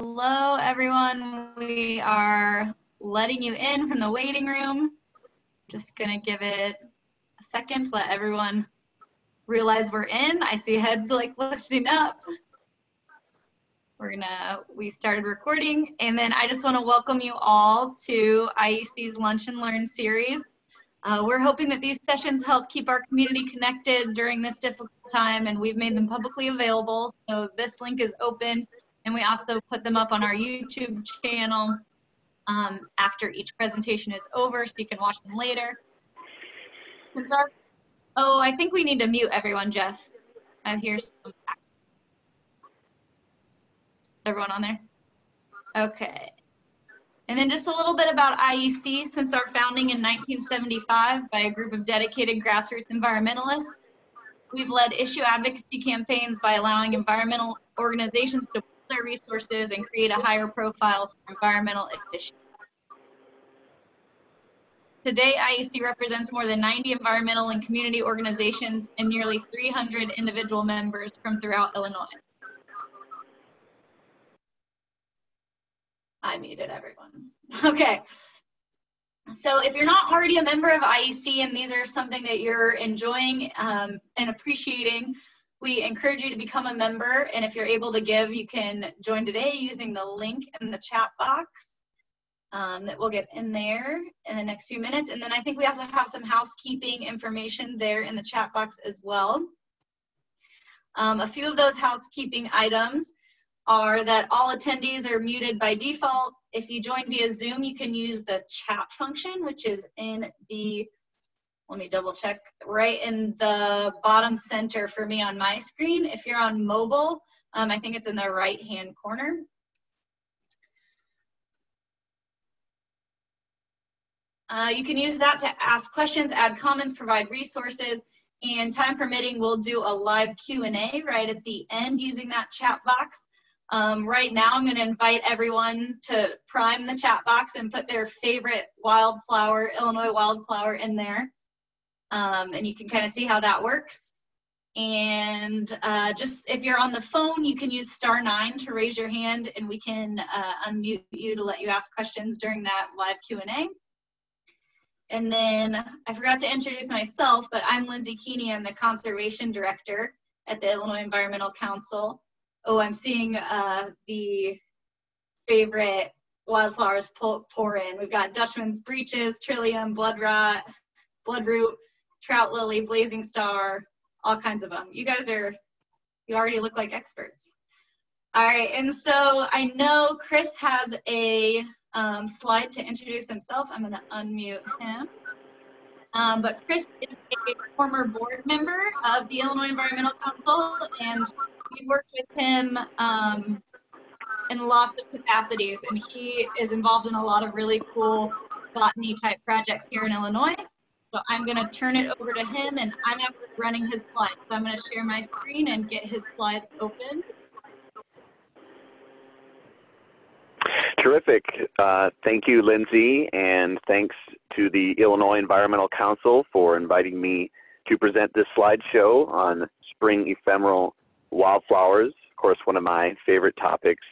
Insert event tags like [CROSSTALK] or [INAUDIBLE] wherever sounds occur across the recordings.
Hello, everyone. We are letting you in from the waiting room. Just gonna give it a second to let everyone realize we're in. I see heads like lifting up. We're gonna, we started recording and then I just wanna welcome you all to IEC's Lunch and Learn series. Uh, we're hoping that these sessions help keep our community connected during this difficult time and we've made them publicly available. So this link is open and we also put them up on our YouTube channel um, after each presentation is over so you can watch them later. Since our, oh, I think we need to mute everyone, Jeff. I hear some, everyone on there? Okay. And then just a little bit about IEC since our founding in 1975 by a group of dedicated grassroots environmentalists. We've led issue advocacy campaigns by allowing environmental organizations to their resources and create a higher profile for environmental issues. Today, IEC represents more than 90 environmental and community organizations and nearly 300 individual members from throughout Illinois. I muted everyone. [LAUGHS] Okay. So if you're not already a member of IEC and these are something that you're enjoying um, and appreciating, we encourage you to become a member, and if you're able to give, you can join today using the link in the chat box um, that we'll get in there in the next few minutes. And then I think we also have some housekeeping information there in the chat box as well. Um, a few of those housekeeping items are that all attendees are muted by default. If you join via Zoom, you can use the chat function, which is in the let me double check, right in the bottom center for me on my screen. If you're on mobile, um, I think it's in the right hand corner. Uh, you can use that to ask questions, add comments, provide resources, and time permitting, we'll do a live Q&A right at the end using that chat box. Um, right now, I'm going to invite everyone to prime the chat box and put their favorite wildflower, Illinois wildflower in there um, and you can kind of see how that works. And uh, just if you're on the phone, you can use star nine to raise your hand and we can uh, unmute you to let you ask questions during that live Q&A. And then I forgot to introduce myself, but I'm Lindsay Keeney. I'm the Conservation Director at the Illinois Environmental Council. Oh, I'm seeing uh, the favorite wildflowers pour, in. We've got Dutchman's breeches, trillium, blood rot, bloodroot, trout lily, blazing star, all kinds of them. You guys are, you already look like experts. All right, and so I know Chris has a um, slide to introduce himself. I'm gonna unmute him. Um, but Chris is a former board member of the Illinois Environmental Council, and we worked with him um, in lots of capacities, and he is involved in a lot of really cool botany type projects here in Illinois. So I'm going to turn it over to him and I'm actually running his slides. So I'm going to share my screen and get his slides open. Terrific. Uh, thank you, Lindsay, and thanks to the Illinois Environmental Council for inviting me to present this slideshow on spring ephemeral wildflowers. Of course, one of my favorite topics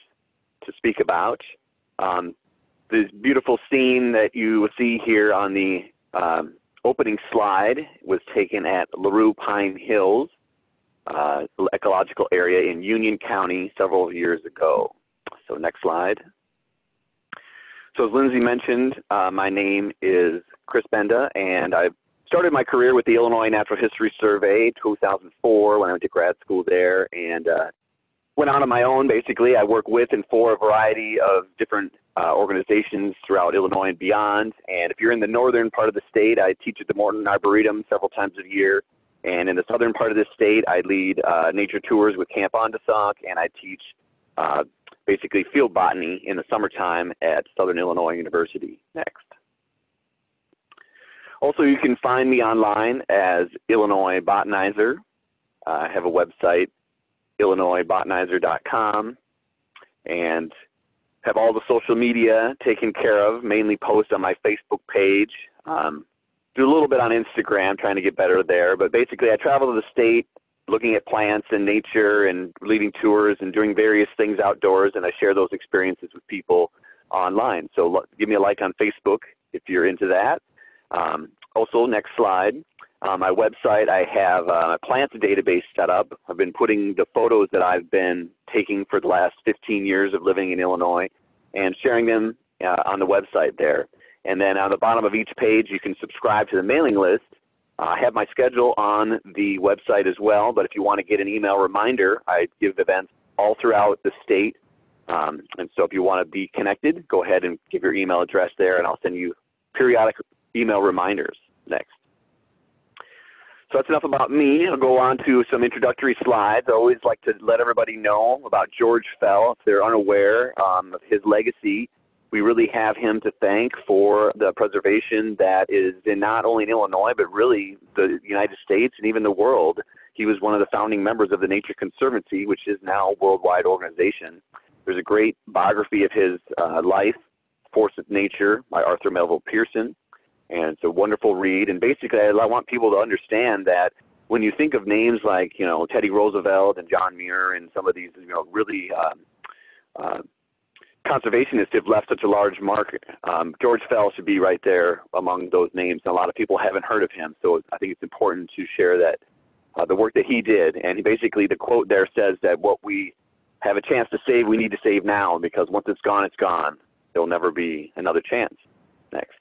to speak about. Um, this beautiful scene that you see here on the um, opening slide was taken at LaRue Pine Hills uh, ecological area in Union County several years ago. So next slide. So as Lindsay mentioned, uh, my name is Chris Benda, and I started my career with the Illinois Natural History Survey 2004 when I went to grad school there, and uh, went on on my own. Basically, I work with and for a variety of different uh, organizations throughout Illinois and beyond. And if you're in the northern part of the state, I teach at the Morton Arboretum several times a year. And in the southern part of the state, I lead uh, nature tours with Camp Ondessonk, and I teach uh, basically field botany in the summertime at Southern Illinois University. Next. Also, you can find me online as Illinois Botanizer. Uh, I have a website, illinoisbotanizer.com, and have all the social media taken care of, mainly post on my Facebook page. Um, do a little bit on Instagram, trying to get better there. But basically, I travel to the state looking at plants and nature and leading tours and doing various things outdoors. And I share those experiences with people online. So give me a like on Facebook if you're into that. Um, also, next slide. On my website, I have a plants database set up. I've been putting the photos that I've been taking for the last 15 years of living in Illinois and sharing them uh, on the website there. And then on the bottom of each page, you can subscribe to the mailing list. Uh, I have my schedule on the website as well, but if you want to get an email reminder, I give events all throughout the state. Um, and so if you want to be connected, go ahead and give your email address there, and I'll send you periodic email reminders next. That's enough about me. I'll go on to some introductory slides. I always like to let everybody know about George Fell if they're unaware um, of his legacy we really have him to thank for the preservation that is in not only in Illinois, but really the United States and even the world. He was one of the founding members of the Nature Conservancy, which is now a worldwide organization. There's a great biography of his uh, life, Force of Nature, by Arthur Melville Pearson. And it's a wonderful read. And basically, I want people to understand that when you think of names like, you know, Teddy Roosevelt and John Muir and some of these, you know, really um, uh, conservationists have left such a large mark. Um, George Fell should be right there among those names, and a lot of people haven't heard of him. So I think it's important to share that uh, the work that he did. And basically, the quote there says that what we have a chance to save, we need to save now because once it's gone, it's gone. There'll never be another chance. Next.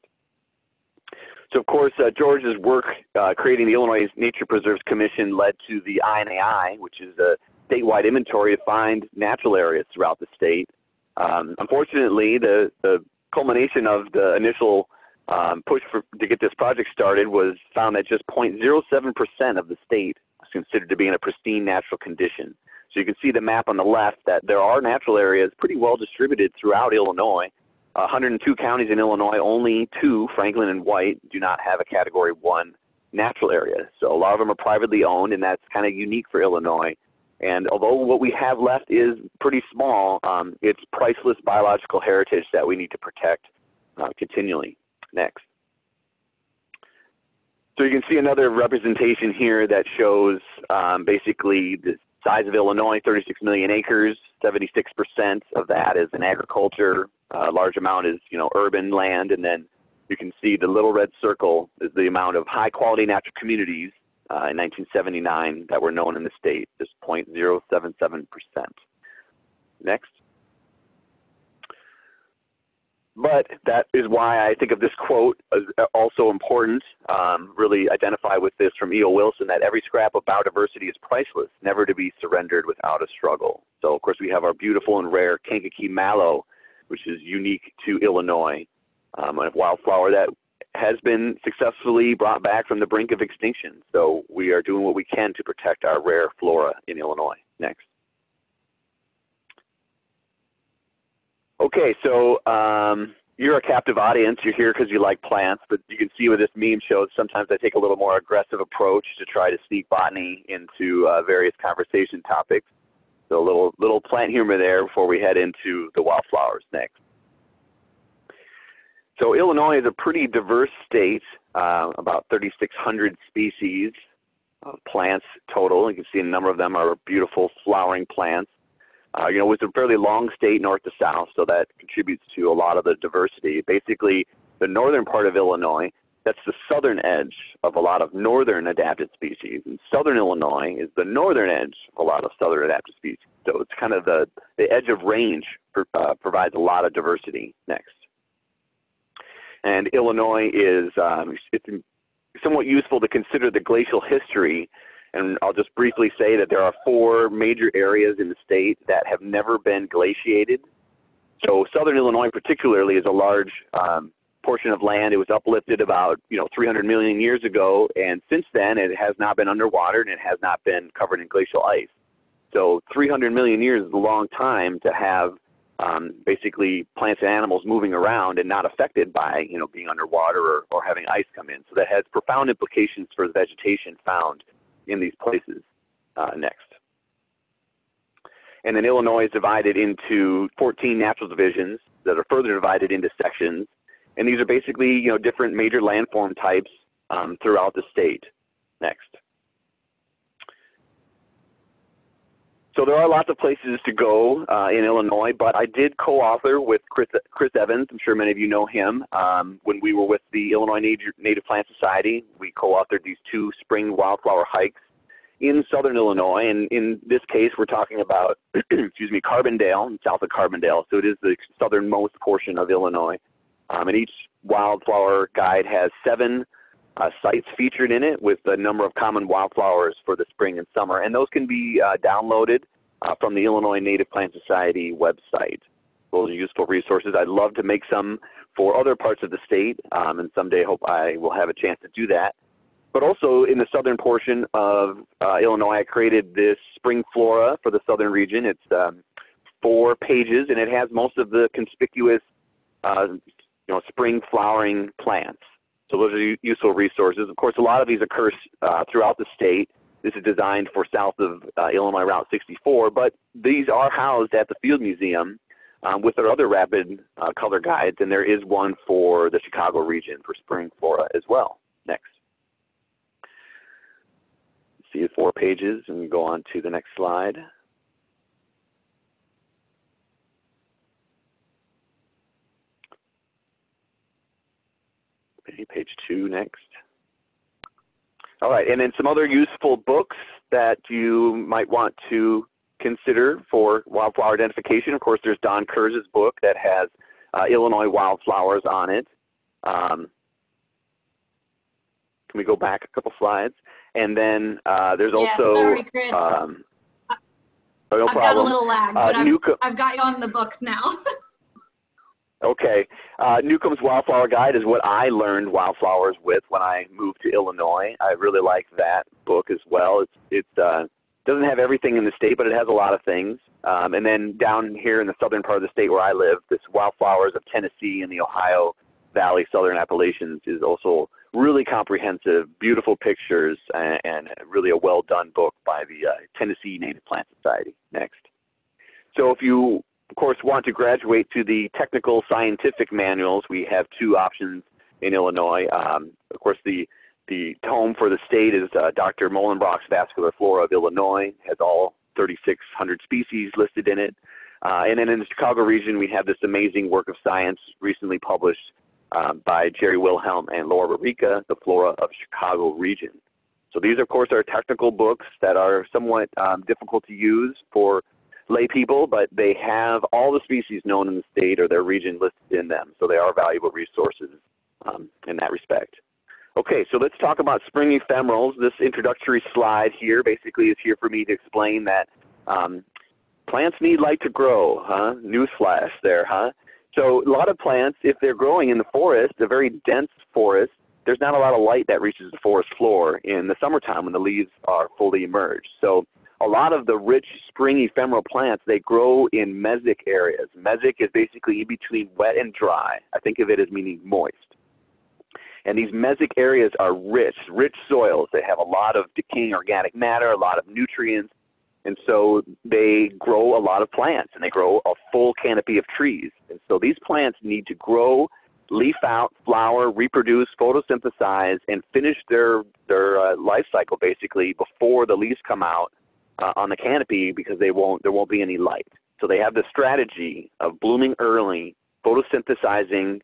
So, of course, uh, George's work uh, creating the Illinois Nature Preserves Commission led to the INAI, which is a statewide inventory to find natural areas throughout the state um, unfortunately, the, the culmination of the initial um, push for, to get this project started was found that just 0.07% of the state was considered to be in a pristine natural condition. So you can see the map on the left that there are natural areas pretty well distributed throughout Illinois. 102 counties in Illinois, only two, Franklin and White, do not have a Category 1 natural area. So a lot of them are privately owned, and that's kind of unique for Illinois. And although what we have left is pretty small, um, it's priceless biological heritage that we need to protect uh, continually. Next. So you can see another representation here that shows um, basically the size of Illinois, 36 million acres, 76% of that is in agriculture, a large amount is, you know, urban land, and then you can see the little red circle is the amount of high quality natural communities uh, in 1979 that were known in the state, just 0.077%. Next. But that is why I think of this quote as also important. Um, really identify with this from E.O. Wilson that every scrap of biodiversity is priceless, never to be surrendered without a struggle. So, of course, we have our beautiful and rare Kankakee mallow, which is unique to Illinois, um, a wildflower that has been successfully brought back from the brink of extinction. So we are doing what we can to protect our rare flora in Illinois. Next. Okay, so um, you're a captive audience. You're here because you like plants, but you can see what this meme shows. Sometimes I take a little more aggressive approach to try to sneak botany into uh, various conversation topics. So a little little plant humor there before we head into the wildflowers next. So Illinois is a pretty diverse state, uh, about 3,600 species of plants total. You can see a number of them are beautiful flowering plants. Uh, you know, it's a fairly long state north to south, so that contributes to a lot of the diversity. Basically, the northern part of Illinois, that's the southern edge of a lot of northern adapted species. And southern Illinois is the northern edge of a lot of southern adapted species. So it's kind of the, the edge of range for, uh, provides a lot of diversity. Next. And Illinois is um, it's somewhat useful to consider the glacial history. And I'll just briefly say that there are four major areas in the state that have never been glaciated. So southern Illinois, particularly, is a large um, portion of land. It was uplifted about you know 300 million years ago, and since then it has not been underwater and it has not been covered in glacial ice. So 300 million years is a long time to have um, basically plants and animals moving around and not affected by you know being underwater or, or having ice come in. So that has profound implications for the vegetation found in these places. Uh, next. And then Illinois is divided into 14 natural divisions that are further divided into sections. And these are basically, you know, different major landform types um, throughout the state. Next. so there are lots of places to go uh, in Illinois, but I did co-author with Chris, Chris Evans. I'm sure many of you know him. Um, when we were with the Illinois Native, Native Plant Society, we co-authored these two spring wildflower hikes in southern Illinois. And in this case, we're talking about, [CLEARS THROAT] excuse me, Carbondale, south of Carbondale. So it is the southernmost portion of Illinois. Um, and each wildflower guide has seven uh, sites featured in it with a number of common wildflowers for the spring and summer. And those can be uh, downloaded uh, from the Illinois Native Plant Society website. Those are useful resources. I'd love to make some for other parts of the state, um, and someday hope I will have a chance to do that. But also in the southern portion of uh, Illinois, I created this spring flora for the southern region. It's um, four pages, and it has most of the conspicuous, uh, you know, spring flowering plants. So those are useful resources. Of course, a lot of these occur uh, throughout the state. This is designed for south of uh, Illinois Route 64, but these are housed at the Field Museum um, with their other rapid uh, color guides, and there is one for the Chicago region for spring flora as well. Next. See the four pages and go on to the next slide. Maybe page two next. All right, and then some other useful books that you might want to consider for wildflower identification. Of course, there's Don Kurz's book that has uh, Illinois wildflowers on it. Um, can we go back a couple slides? And then uh, there's Yeah, also sorry, Chris. um, oh, no I've got a little lag, Uh, I've, I've got you on the books now. [LAUGHS] Okay. Uh, Newcomb's Wildflower Guide is what I learned wildflowers with when I moved to Illinois. I really like that book as well. It's it uh, doesn't have everything in the state, but it has a lot of things. Um, and then down here in the southern part of the state where I live, this Wildflowers of Tennessee and the Ohio Valley, Southern Appalachians is also really comprehensive, beautiful pictures, and, and really a well done book by the uh, Tennessee Native Plant Society. Next. So if you of course, want to graduate to the technical scientific manuals, we have two options in Illinois. Um, of course, the the tome for the state is uh, Dr. Mohlenbrock's Vascular Flora of Illinois, has all 3,600 species listed in it. Uh, and then in the Chicago region, we have this amazing work of science recently published um, by Jerry Wilhelm and Laura Rericha, The Flora of Chicago Region. So these, of course, are technical books that are somewhat um, difficult to use for lay people, but they have all the species known in the state or their region listed in them. So they are valuable resources um, in that respect. Okay, so let's talk about spring ephemerals. This introductory slide here basically is here for me to explain that um, plants need light to grow, huh? Newsflash there, huh? So a lot of plants, if they're growing in the forest, a very dense forest, there's not a lot of light that reaches the forest floor in the summertime when the leaves are fully emerged. So a lot of the rich spring ephemeral plants, they grow in mesic areas. Mesic is basically in between wet and dry. I think of it as meaning moist. And these mesic areas are rich, rich soils. They have a lot of decaying organic matter, a lot of nutrients, and so they grow a lot of plants and they grow a full canopy of trees. And so these plants need to grow, leaf out, flower, reproduce, photosynthesize, and finish their, their uh, life cycle basically before the leaves come out uh, on the canopy because they won't, there won't be any light. So they have the strategy of blooming early, photosynthesizing,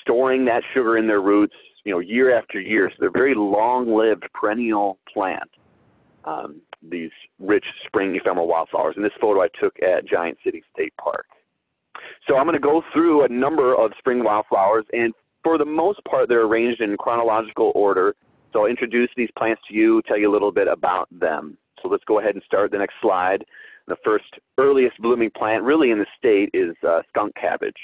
storing that sugar in their roots, you know, year after year. So they're very long-lived perennial plants. Um, these rich spring ephemeral wildflowers. And this photo I took at Giant City State Park. So I'm going to go through a number of spring wildflowers, and for the most part, they're arranged in chronological order. So I'll introduce these plants to you, tell you a little bit about them. So let's go ahead and start the next slide. The first earliest blooming plant really in the state is uh, skunk cabbage.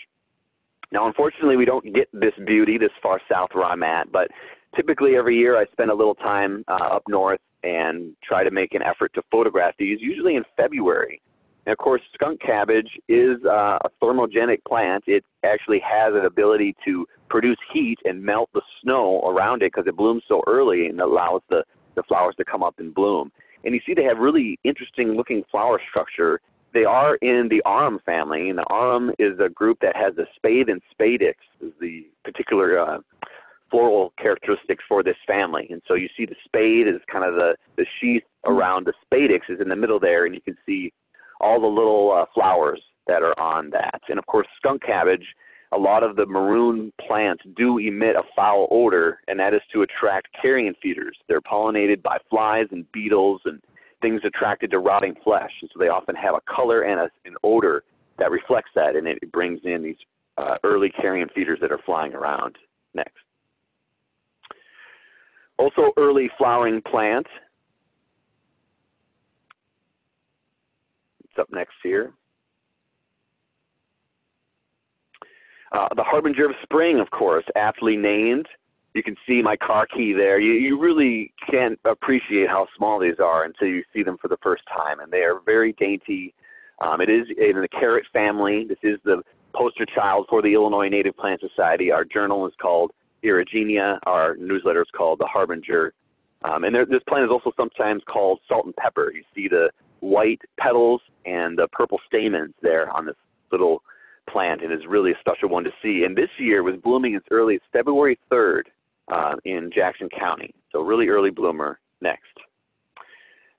Now, unfortunately, we don't get this beauty this far south where I'm at, but typically every year I spend a little time uh, up north and try to make an effort to photograph these, usually in February. And of course, skunk cabbage is uh, a thermogenic plant. It actually has an ability to produce heat and melt the snow around it because it blooms so early and allows the, the flowers to come up and bloom. And you see they have really interesting looking flower structure. They are in the arum family, and the arum is a group that has the spathe and spadix, is the particular uh, floral characteristics for this family. And so you see the spathe is kind of the, the sheath around the spadix is in the middle there, and you can see all the little uh, flowers that are on that. And of course, skunk cabbage, a lot of the maroon plants do emit a foul odor, and that is to attract carrion feeders. They're pollinated by flies and beetles and things attracted to rotting flesh. And so they often have a color and a, an odor that reflects that, and it brings in these uh, early carrion feeders that are flying around. Next. Also early flowering plant. It's up next here. Uh, the harbinger of spring, of course, aptly named. You can see my car key there. You, you really can't appreciate how small these are until you see them for the first time, and they are very dainty. Um, it is in the carrot family. This is the poster child for the Illinois Native Plant Society. Our journal is called Erigenia. Our newsletter is called The Harbinger. Um, and there, this plant is also sometimes called salt and pepper. You see the white petals and the purple stamens there on this little plant. And is really a special one to see. And this year was blooming as early as February 3rd uh, in Jackson County. So really early bloomer next.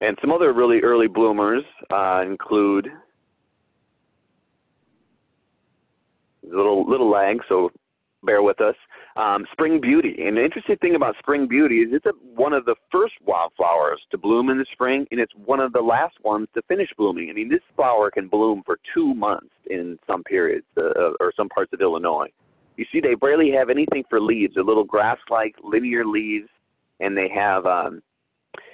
And some other really early bloomers uh, include little little lag, so bear with us. Um, spring beauty. And the interesting thing about spring beauty is it's a, one of the first wildflowers to bloom in the spring, and it's one of the last ones to finish blooming. I mean, this flower can bloom for two months in some periods uh, or some parts of Illinois. You see, they barely have anything for leaves. They're little grass-like linear leaves, and they have, um,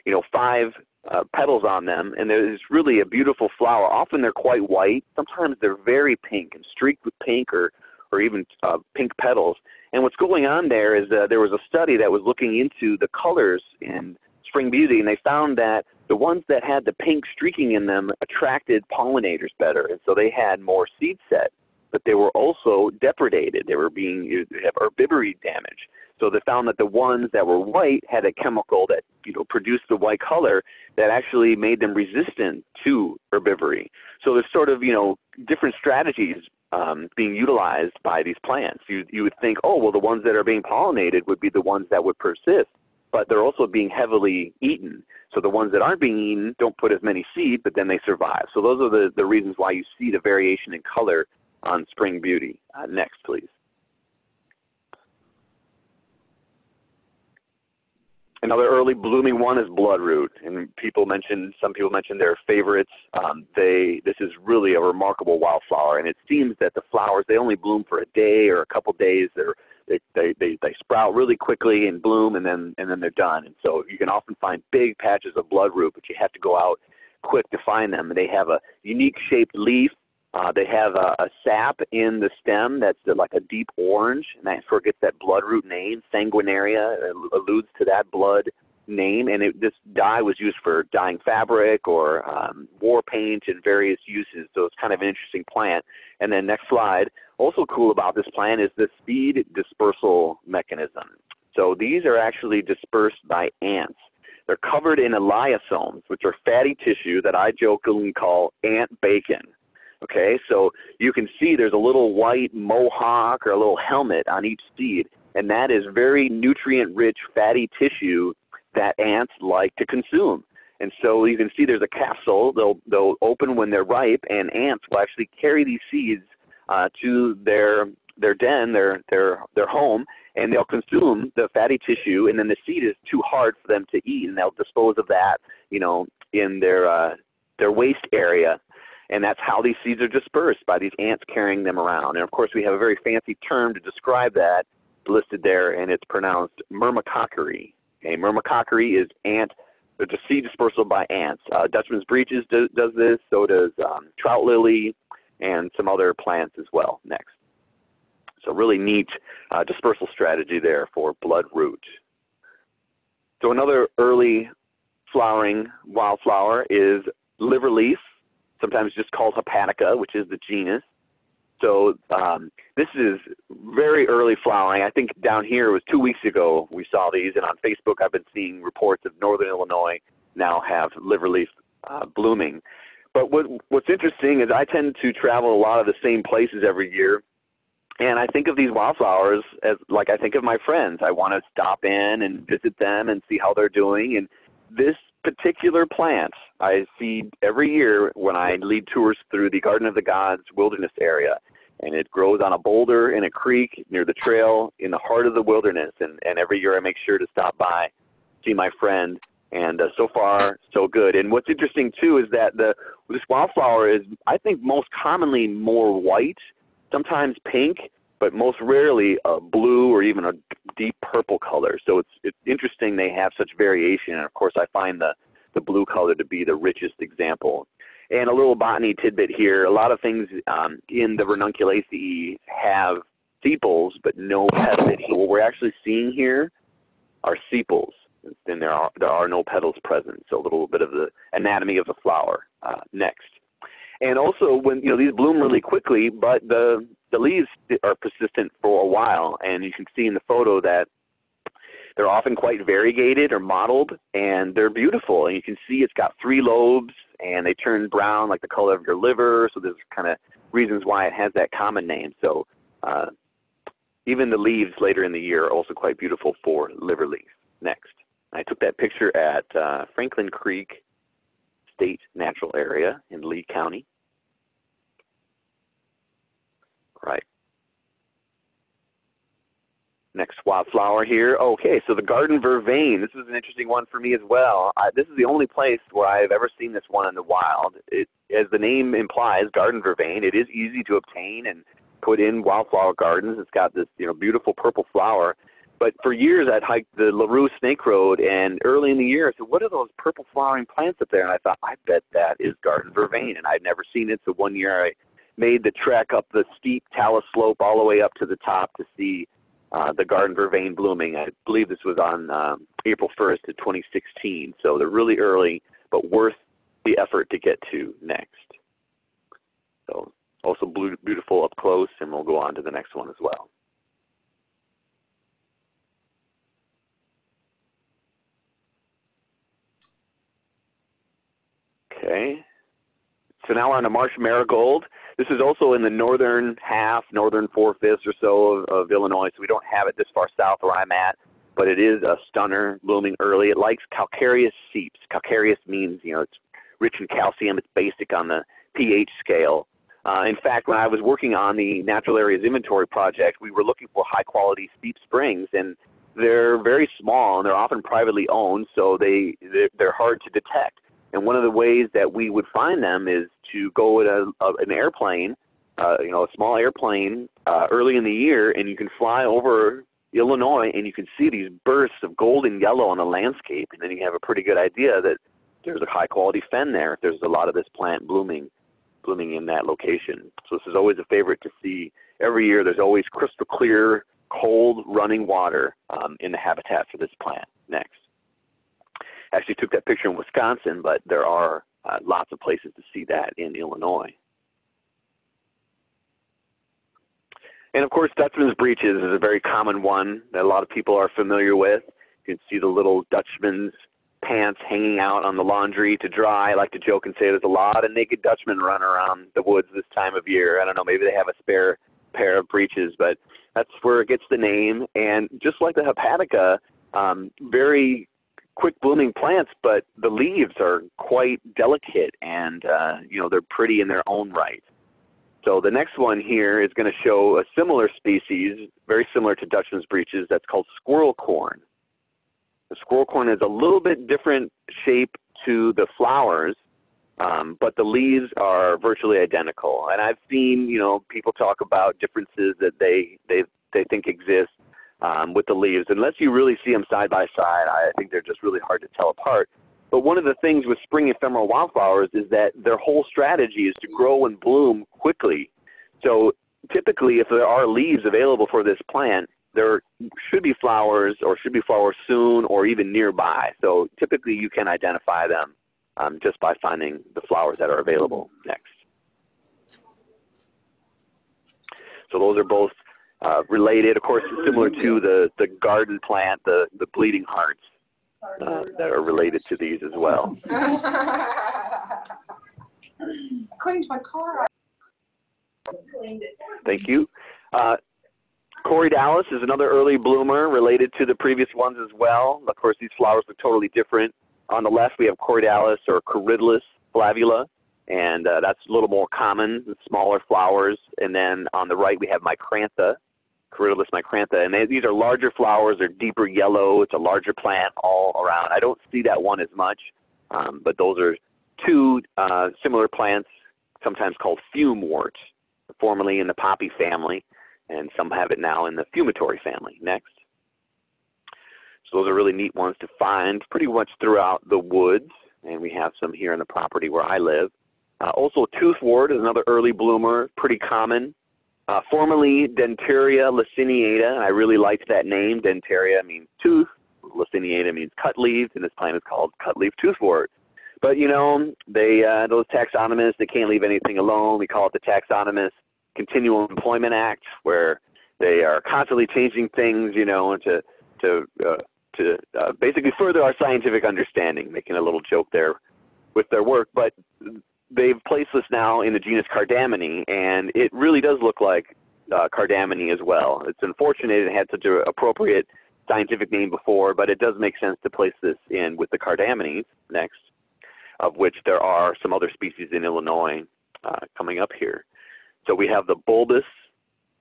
you know, five uh, petals on them, and there's really a beautiful flower. Often they're quite white. Sometimes they're very pink and streaked with pink or or even uh, pink petals. And what's going on there is uh, there was a study that was looking into the colors in spring beauty, and they found that the ones that had the pink streaking in them attracted pollinators better, and so they had more seed set. But they were also depredated. They were being they have herbivory damage. So they found that the ones that were white had a chemical that you know produced the white color that actually made them resistant to herbivory. So there's sort of you know different strategies um, being utilized by these plants. You, you would think, oh, well, the ones that are being pollinated would be the ones that would persist, but they're also being heavily eaten. So the ones that aren't being eaten don't put as many seed, but then they survive. So those are the, the reasons why you see the variation in color on Spring Beauty. Uh, next, please. Another early blooming one is bloodroot, and people mentioned some people mentioned their favorites. Um, they this is really a remarkable wildflower, and it seems that the flowers they only bloom for a day or a couple days. They're they, they they they sprout really quickly and bloom, and then and then they're done. And so you can often find big patches of bloodroot, but you have to go out quick to find them. And they have a unique shaped leaf uh, they have a, a sap in the stem that's like a deep orange, and that's where it gets that bloodroot name. Sanguinaria alludes to that blood name, and it, this dye was used for dyeing fabric or um, war paint and various uses. So it's kind of an interesting plant. And then next slide. Also cool about this plant is the seed dispersal mechanism. So these are actually dispersed by ants. They're covered in elaiosomes, which are fatty tissue that I jokingly call ant bacon. Okay, so you can see there's a little white mohawk or a little helmet on each seed, and that is very nutrient rich fatty tissue that ants like to consume. And so you can see there's a capsule. They'll they'll open when they're ripe, and ants will actually carry these seeds uh, to their their den, their their their home, and they'll consume the fatty tissue. And then the seed is too hard for them to eat, and they'll dispose of that, you know, in their uh, their waste area and that's how these seeds are dispersed by these ants carrying them around. And of course, we have a very fancy term to describe that listed there, and it's pronounced myrmecochory. Okay, myrmecochory is ant, it's a seed dispersal by ants. Uh, Dutchman's breeches do, does this, so does um, trout lily, and some other plants as well. Next. So really neat uh, dispersal strategy there for bloodroot. So another early flowering wildflower is liverleaf sometimes just called Hepatica, which is the genus. So um, this is very early flowering. I think down here it was two weeks ago we saw these, and on Facebook I've been seeing reports of northern Illinois now have liverleaf uh, blooming. But what, what's interesting is I tend to travel a lot of the same places every year, and I think of these wildflowers as like I think of my friends. I want to stop in and visit them and see how they're doing. And this particular plant I see every year when I lead tours through the Garden of the Gods wilderness area. And it grows on a boulder in a creek near the trail in the heart of the wilderness. And, and every year I make sure to stop by, see my friend. And uh, so far, so good. And what's interesting too is that the this wildflower is, I think, most commonly more white, sometimes pink, but most rarely a blue or even a deep purple color. So it's it's interesting they have such variation. And of course, I find the the blue color to be the richest example. And a little botany tidbit here: a lot of things um, in the Ranunculaceae have sepals, but no petals. So what we're actually seeing here are sepals, and there are there are no petals present. So a little bit of the anatomy of the flower. Uh, next. And also, when you know these bloom really quickly, but the the leaves are persistent for a while, and you can see in the photo that they're often quite variegated or mottled, and they're beautiful. And you can see it's got three lobes, and they turn brown like the color of your liver. So there's kind of reasons why it has that common name. So uh, even the leaves later in the year are also quite beautiful for liver leaf. Next, I took that picture at uh, Franklin Creek State Natural Area in Lee County. Right. Next wildflower here. Okay, so the garden vervain. This is an interesting one for me as well. I, this is the only place where I've ever seen this one in the wild. It, as the name implies, garden vervain. It is easy to obtain and put in wildflower gardens. It's got this you know beautiful purple flower. But for years, I'd hiked the LaRue Snake Road, and early in the year, I said, "What are those purple flowering plants up there?" And I thought, "I bet that is garden vervain," and I'd never seen it. So one year, I made the trek up the steep talus slope all the way up to the top to see uh, the garden vervain blooming. I believe this was on um, April 1st of 2016. So they're really early, but worth the effort to get to next. So also beautiful up close, and we'll go on to the next one as well. Okay. So now we're on a marsh marigold. This is also in the northern half, northern four-fifths or so of, of Illinois, so we don't have it this far south where I'm at, but it is a stunner, blooming early. It likes calcareous seeps. Calcareous means, you know, it's rich in calcium. It's basic on the pH scale. Uh, in fact, when I was working on the Natural Areas Inventory Project, we were looking for high-quality steep springs, and they're very small and they're often privately owned, so they they're hard to detect. And one of the ways that we would find them is to go in a, a, an airplane, uh, you know, a small airplane uh, early in the year, and you can fly over Illinois and you can see these bursts of golden yellow on the landscape, and then you have a pretty good idea that there's a high quality fen there. If there's a lot of this plant blooming, blooming in that location. So this is always a favorite to see. Every year, there's always crystal clear, cold running water um, in the habitat for this plant. Next actually took that picture in Wisconsin, but there are uh, lots of places to see that in Illinois. And of course, Dutchman's breeches is a very common one that a lot of people are familiar with. You can see the little Dutchman's pants hanging out on the laundry to dry. I like to joke and say there's a lot of naked Dutchmen running around the woods this time of year. I don't know, maybe they have a spare pair of breeches, but that's where it gets the name. And just like the hepatica, um, very quick blooming plants, but the leaves are quite delicate and uh, you know they're pretty in their own right. So the next one here is going to show a similar species, very similar to Dutchman's breeches, that's called squirrel corn. The squirrel corn is a little bit different shape to the flowers, um, but the leaves are virtually identical. And I've seen, you know, people talk about differences that they they they think exist um, with the leaves. Unless you really see them side by side, I think they're just really hard to tell apart. But one of the things with spring ephemeral wildflowers is that their whole strategy is to grow and bloom quickly. So typically, if there are leaves available for this plant, there should be flowers or should be flowers soon or even nearby. So typically, you can identify them um, just by finding the flowers that are available next. So those are both uh, related, of course, similar to the, the garden plant, the, the bleeding hearts uh, that are related to these as well. [LAUGHS] Cleaned my car. Thank you. Uh, Corydalis is another early bloomer related to the previous ones as well. Of course, these flowers look totally different on the left, we have Corydalis or Corydalis flavula, and uh, that's a little more common, smaller flowers. And then on the right, we have Micrantha, Corydalis micrantha, and they, these are larger flowers. They're deeper yellow. It's a larger plant all around. I don't see that one as much, um, but those are two uh, similar plants, sometimes called fumewort, formerly in the poppy family, and some have it now in the fumitory family. Next. So those are really neat ones to find pretty much throughout the woods, and we have some here on the property where I live. Uh, also, toothwort is another early bloomer, pretty common. Uh, formerly Dentaria laciniata, I really liked that name. Dentaria means tooth, laciniata means cut leaves, and this plant is called cut leaf toothwort. But you know, they uh, those taxonomists they can't leave anything alone. We call it the Taxonomist Continual Employment Act, where they are constantly changing things, you know, to to uh, to uh, basically further our scientific understanding, making a little joke there with their work. But they've placed this now in the genus Cardamine, and it really does look like uh, Cardamine as well. It's unfortunate it had such an appropriate scientific name before, but it does make sense to place this in with the Cardamines next, of which there are some other species in Illinois uh, coming up here. So we have the bulbous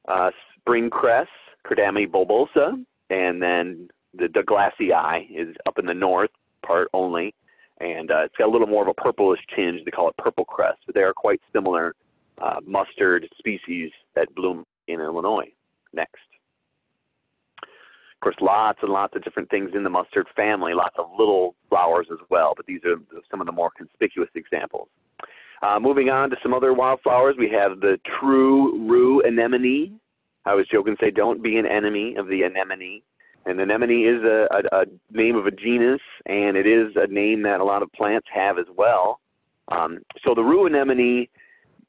uh, spring cress, Cardamine bulbosa, and then the Douglasii is up in the north part only, and uh, it's got a little more of a purplish tinge. They call it purple cress, but they are quite similar uh, mustard species that bloom in Illinois. Next. Of course, lots and lots of different things in the mustard family, lots of little flowers as well, but these are some of the more conspicuous examples. Uh, moving on to some other wildflowers, we have the true rue anemone. I was joking, say don't be an enemy of the anemone. And anemone is a, a, a, name of a genus, and it is a name that a lot of plants have as well. Um, so the rue anemone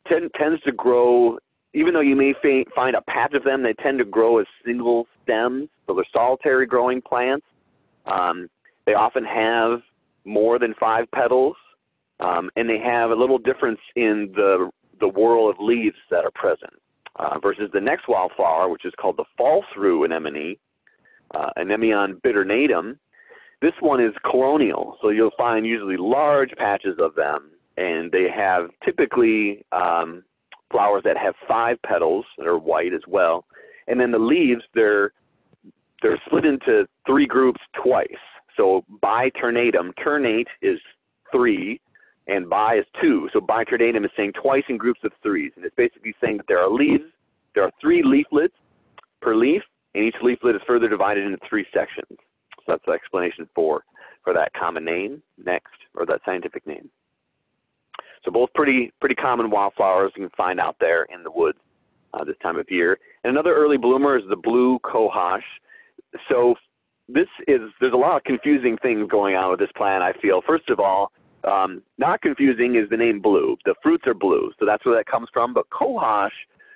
tend, tends to grow, even though you may find a patch of them, they tend to grow as single stems. So they're solitary growing plants. Um, they often have more than five petals, um, and they have a little difference in the the whorl of leaves that are present. Uh, versus the next wildflower, which is called the false rue anemone, uh, Anemone biternatum. This one is colonial, so you'll find usually large patches of them, and they have typically um, flowers that have five petals that are white as well, and then the leaves they're they're split into three groups twice. So biternatum, ternate is three, and bi is two. So biternatum is saying twice in groups of threes, and it's basically saying that there are leaves, there are three leaflets per leaf, and each leaflet is further divided into three sections. So that's the explanation for, for that common name next, or that scientific name. So both pretty, pretty common wildflowers you can find out there in the woods uh, this time of year. And another early bloomer is the blue cohosh. So this is, there's a lot of confusing things going on with this plant, I feel. First of all, um, not confusing is the name blue. The fruits are blue, so that's where that comes from. But cohosh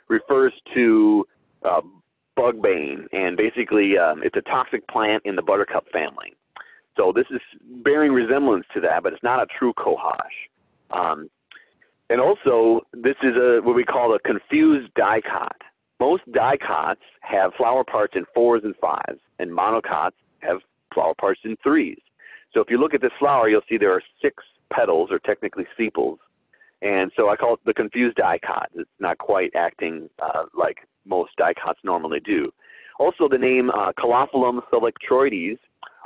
refers to uh, bugbane, and basically um, it's a toxic plant in the buttercup family. So this is bearing resemblance to that, but it's not a true cohosh. Um, and also, this is a what we call a confused dicot. Most dicots have flower parts in fours and fives, and monocots have flower parts in threes. So if you look at this flower, you'll see there are six petals, or technically sepals. And so I call it the confused dicot. It's not quite acting uh, like most dicots normally do. Also, the name uh, Caulophyllum thalictroides,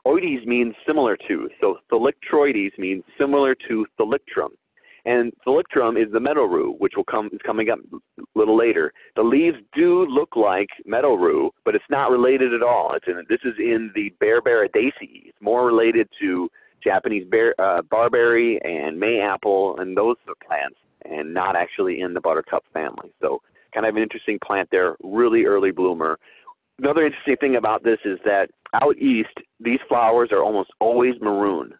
oides means similar to, so thalictroides means similar to thalictrum. And thalictrum is the meadow rue, which will come is coming up a little later. The leaves do look like meadow rue, but it's not related at all. It's in this is in the Berberidaceae. It's more related to Japanese bear, uh, barberry and mayapple and those plants, and not actually in the buttercup family. So kind of an interesting plant there, really early bloomer. Another interesting thing about this is that out east, these flowers are almost always maroon.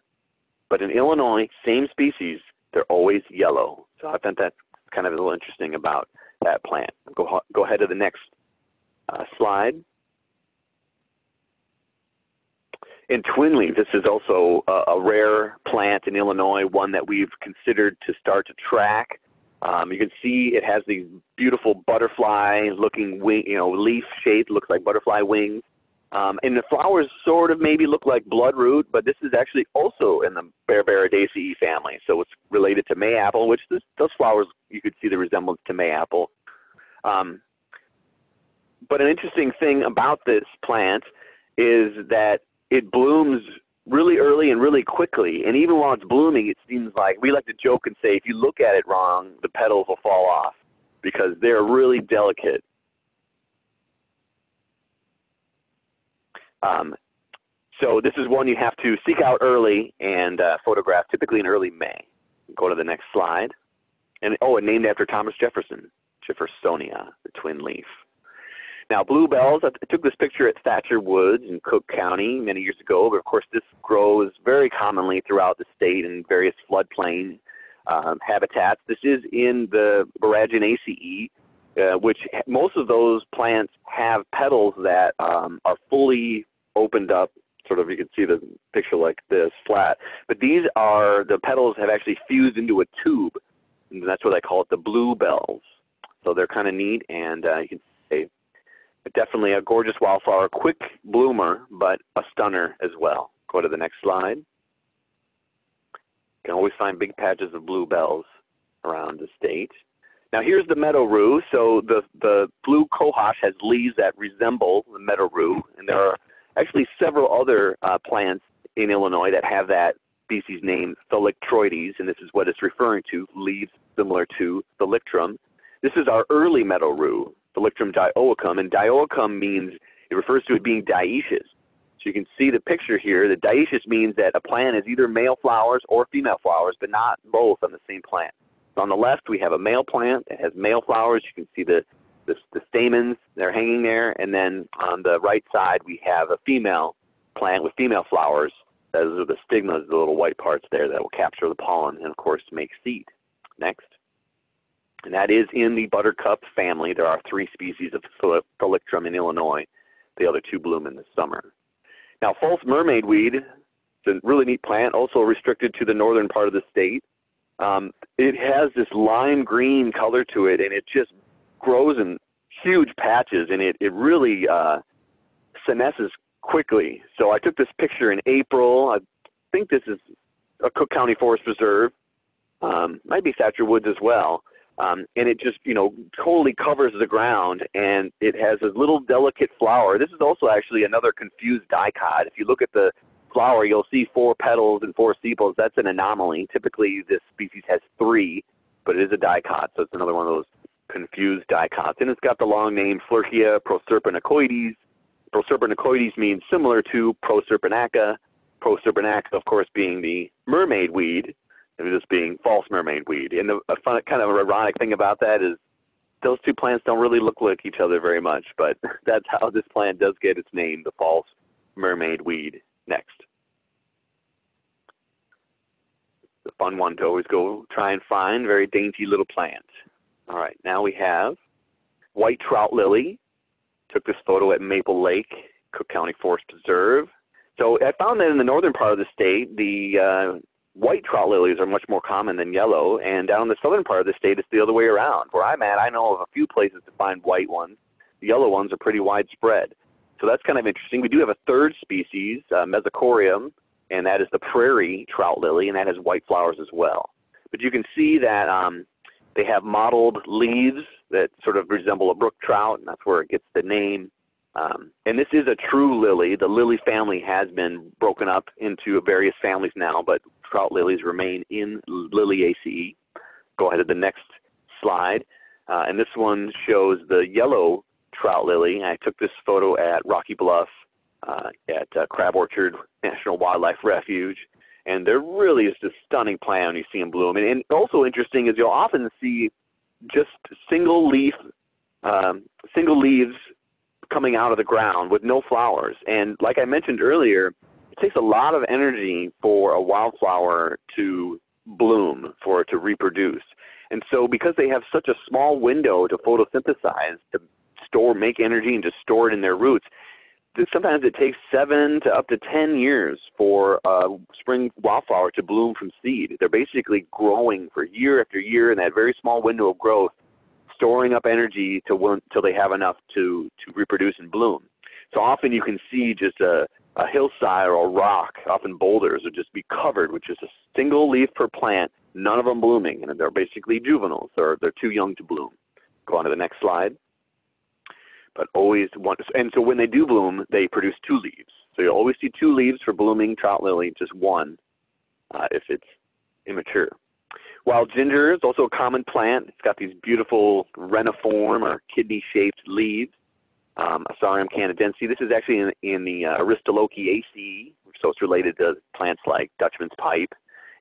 But in Illinois, same species, they're always yellow. So I think that's kind of a little interesting about that plant. Go, go ahead to the next uh, slide. In twinleaf, this is also a, a, rare plant in Illinois, one that we've considered to start to track. Um, you can see it has these beautiful butterfly looking wing, you know, leaf shaped, looks like butterfly wings. Um, and the flowers sort of maybe look like bloodroot, but this is actually also in the Berberidaceae family. So it's related to mayapple, which this, those flowers, you could see the resemblance to mayapple. Um, but an interesting thing about this plant is that it blooms really early and really quickly. And even while it's blooming, it seems like we like to joke and say if you look at it wrong, the petals will fall off because they're really delicate. Um, so this is one you have to seek out early and uh, photograph, typically in early May. Go to the next slide. And oh, and named after Thomas Jefferson, Jeffersonia, the twin leaf. Now, bluebells, I took this picture at Thatcher Woods in Cook County many years ago, but of course this grows very commonly throughout the state in various floodplain um, habitats. This is in the Boraginaceae, uh, which most of those plants have petals that um, are fully opened up, sort of you can see the picture like this, flat. But these are, the petals have actually fused into a tube, and that's what I call it the bluebells. So they're kind of neat, and uh, you can see definitely a gorgeous wildflower, quick bloomer, but a stunner as well. Go to the next slide. You can always find big patches of bluebells around the state. Now here's the meadow rue. So the, the blue cohosh has leaves that resemble the meadow rue, and there are actually several other uh, plants in Illinois that have that species name Thalictroides, and this is what it's referring to, leaves similar to Thalictrum. This is our early meadow rue, Thalictrum dioicum, and dioicum means, it refers to it being dioecious. So you can see the picture here. The dioecious means that a plant is either male flowers or female flowers, but not both on the same plant. So on the left, we have a male plant that has male flowers. You can see the, the, the stamens, they're hanging there. And then on the right side, we have a female plant with female flowers. Those are the stigmas, the little white parts there that will capture the pollen and, of course, make seed. Next. And that is in the buttercup family. There are three species of Thalictrum in Illinois. The other two bloom in the summer. Now, false mermaid weed, it's a really neat plant, also restricted to the northern part of the state. Um, it has this lime green color to it, and it just grows in huge patches, and it, it really uh, senesces quickly. So I took this picture in April. I think this is a Cook County Forest Preserve. Um, might be Thatcher Woods as well. Um, and it just, you know, totally covers the ground, and it has a little delicate flower. This is also actually another confused dicot. If you look at the flower, you'll see four petals and four sepals. That's an anomaly. Typically, this species has three, but it is a dicot, so it's another one of those confused dicots. And it's got the long name Floerkea proserpinacoides. Proserpinacoides means similar to Proserpinaca. Proserpinaca, of course, being the mermaid weed, this being false mermaid weed. And the a fun, kind of ironic thing about that is those two plants don't really look like each other very much, but [LAUGHS] that's how this plant does get its name, the false mermaid weed. Next. The fun one to always go try and find, very dainty little plant. All right, now we have white trout lily. Took this photo at Maple Lake, Cook County Forest Preserve. So I found that in the northern part of the state, the uh, white trout lilies are much more common than yellow, and down in the southern part of the state, it's the other way around. Where I'm at, I know of a few places to find white ones. The yellow ones are pretty widespread. So that's kind of interesting. We do have a third species, uh, and that is the prairie trout lily, and that has white flowers as well. But you can see that um, they have mottled leaves that sort of resemble a brook trout, and that's where it gets the name. Um, and this is a true lily. The lily family has been broken up into various families now, but trout lilies remain in Liliaceae. Go ahead to the next slide. Uh, and this one shows the yellow trout lily. I took this photo at Rocky Bluff uh, at uh, Crab Orchard National Wildlife Refuge. And there really is this stunning plant when you see them bloom. And, and also interesting is you'll often see just single leaf, um, single leaves coming out of the ground with no flowers. And like I mentioned earlier, it takes a lot of energy for a wildflower to bloom, for it to reproduce. And so because they have such a small window to photosynthesize, to store, make energy and to store it in their roots, sometimes it takes seven to up to 10 years for a spring wildflower to bloom from seed. They're basically growing for year after year in that very small window of growth storing up energy till till they have enough to to reproduce and bloom. So often you can see just a, a hillside or a rock, often boulders, would just be covered with just a single leaf per plant, none of them blooming, and they're basically juveniles, or they're too young to bloom. Go on to the next slide. But always and so when they do bloom, they produce two leaves. So you always see two leaves for blooming trout lily, just one uh, if it's immature. Wild ginger is also a common plant. It's got these beautiful reniform or kidney-shaped leaves. Um, Asarum canadense. This is actually in, in the uh, Aristolochiaceae, so it's related to plants like Dutchman's pipe.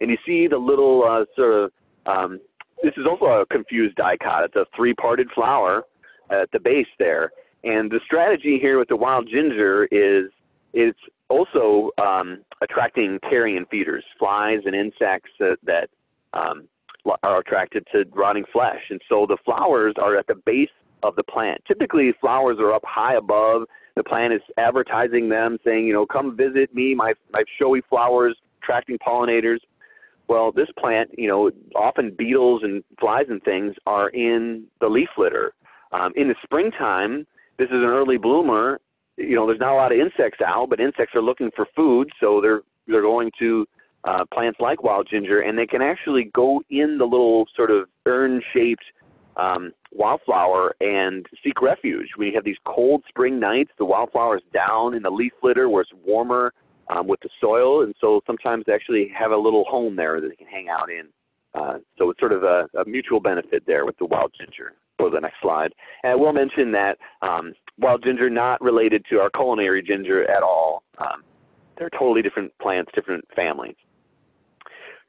And you see the little uh, sort of, um, this is also a confused dicot. It's a three-parted flower at the base there. And the strategy here with the wild ginger is it's also um, attracting carrion feeders, flies and insects that, that um, are attracted to rotting flesh. And so the flowers are at the base of the plant. Typically, flowers are up high above. The plant is advertising them, saying, you know, come visit me, my, my showy flowers, attracting pollinators. Well, this plant, you know, often beetles and flies and things are in the leaf litter. Um, in the springtime, this is an early bloomer. You know, there's not a lot of insects out, but insects are looking for food, so they're they're going to uh, plants like wild ginger, and they can actually go in the little sort of urn-shaped um, wildflower and seek refuge. When you have these cold spring nights, the wildflower is down in the leaf litter where it's warmer um, with the soil, and so sometimes they actually have a little home there that they can hang out in. Uh, so it's sort of a, a, mutual benefit there with the wild ginger. Go to the next slide. And I will mention that um, wild ginger not related to our culinary ginger at all. Um, they're totally different plants, different families.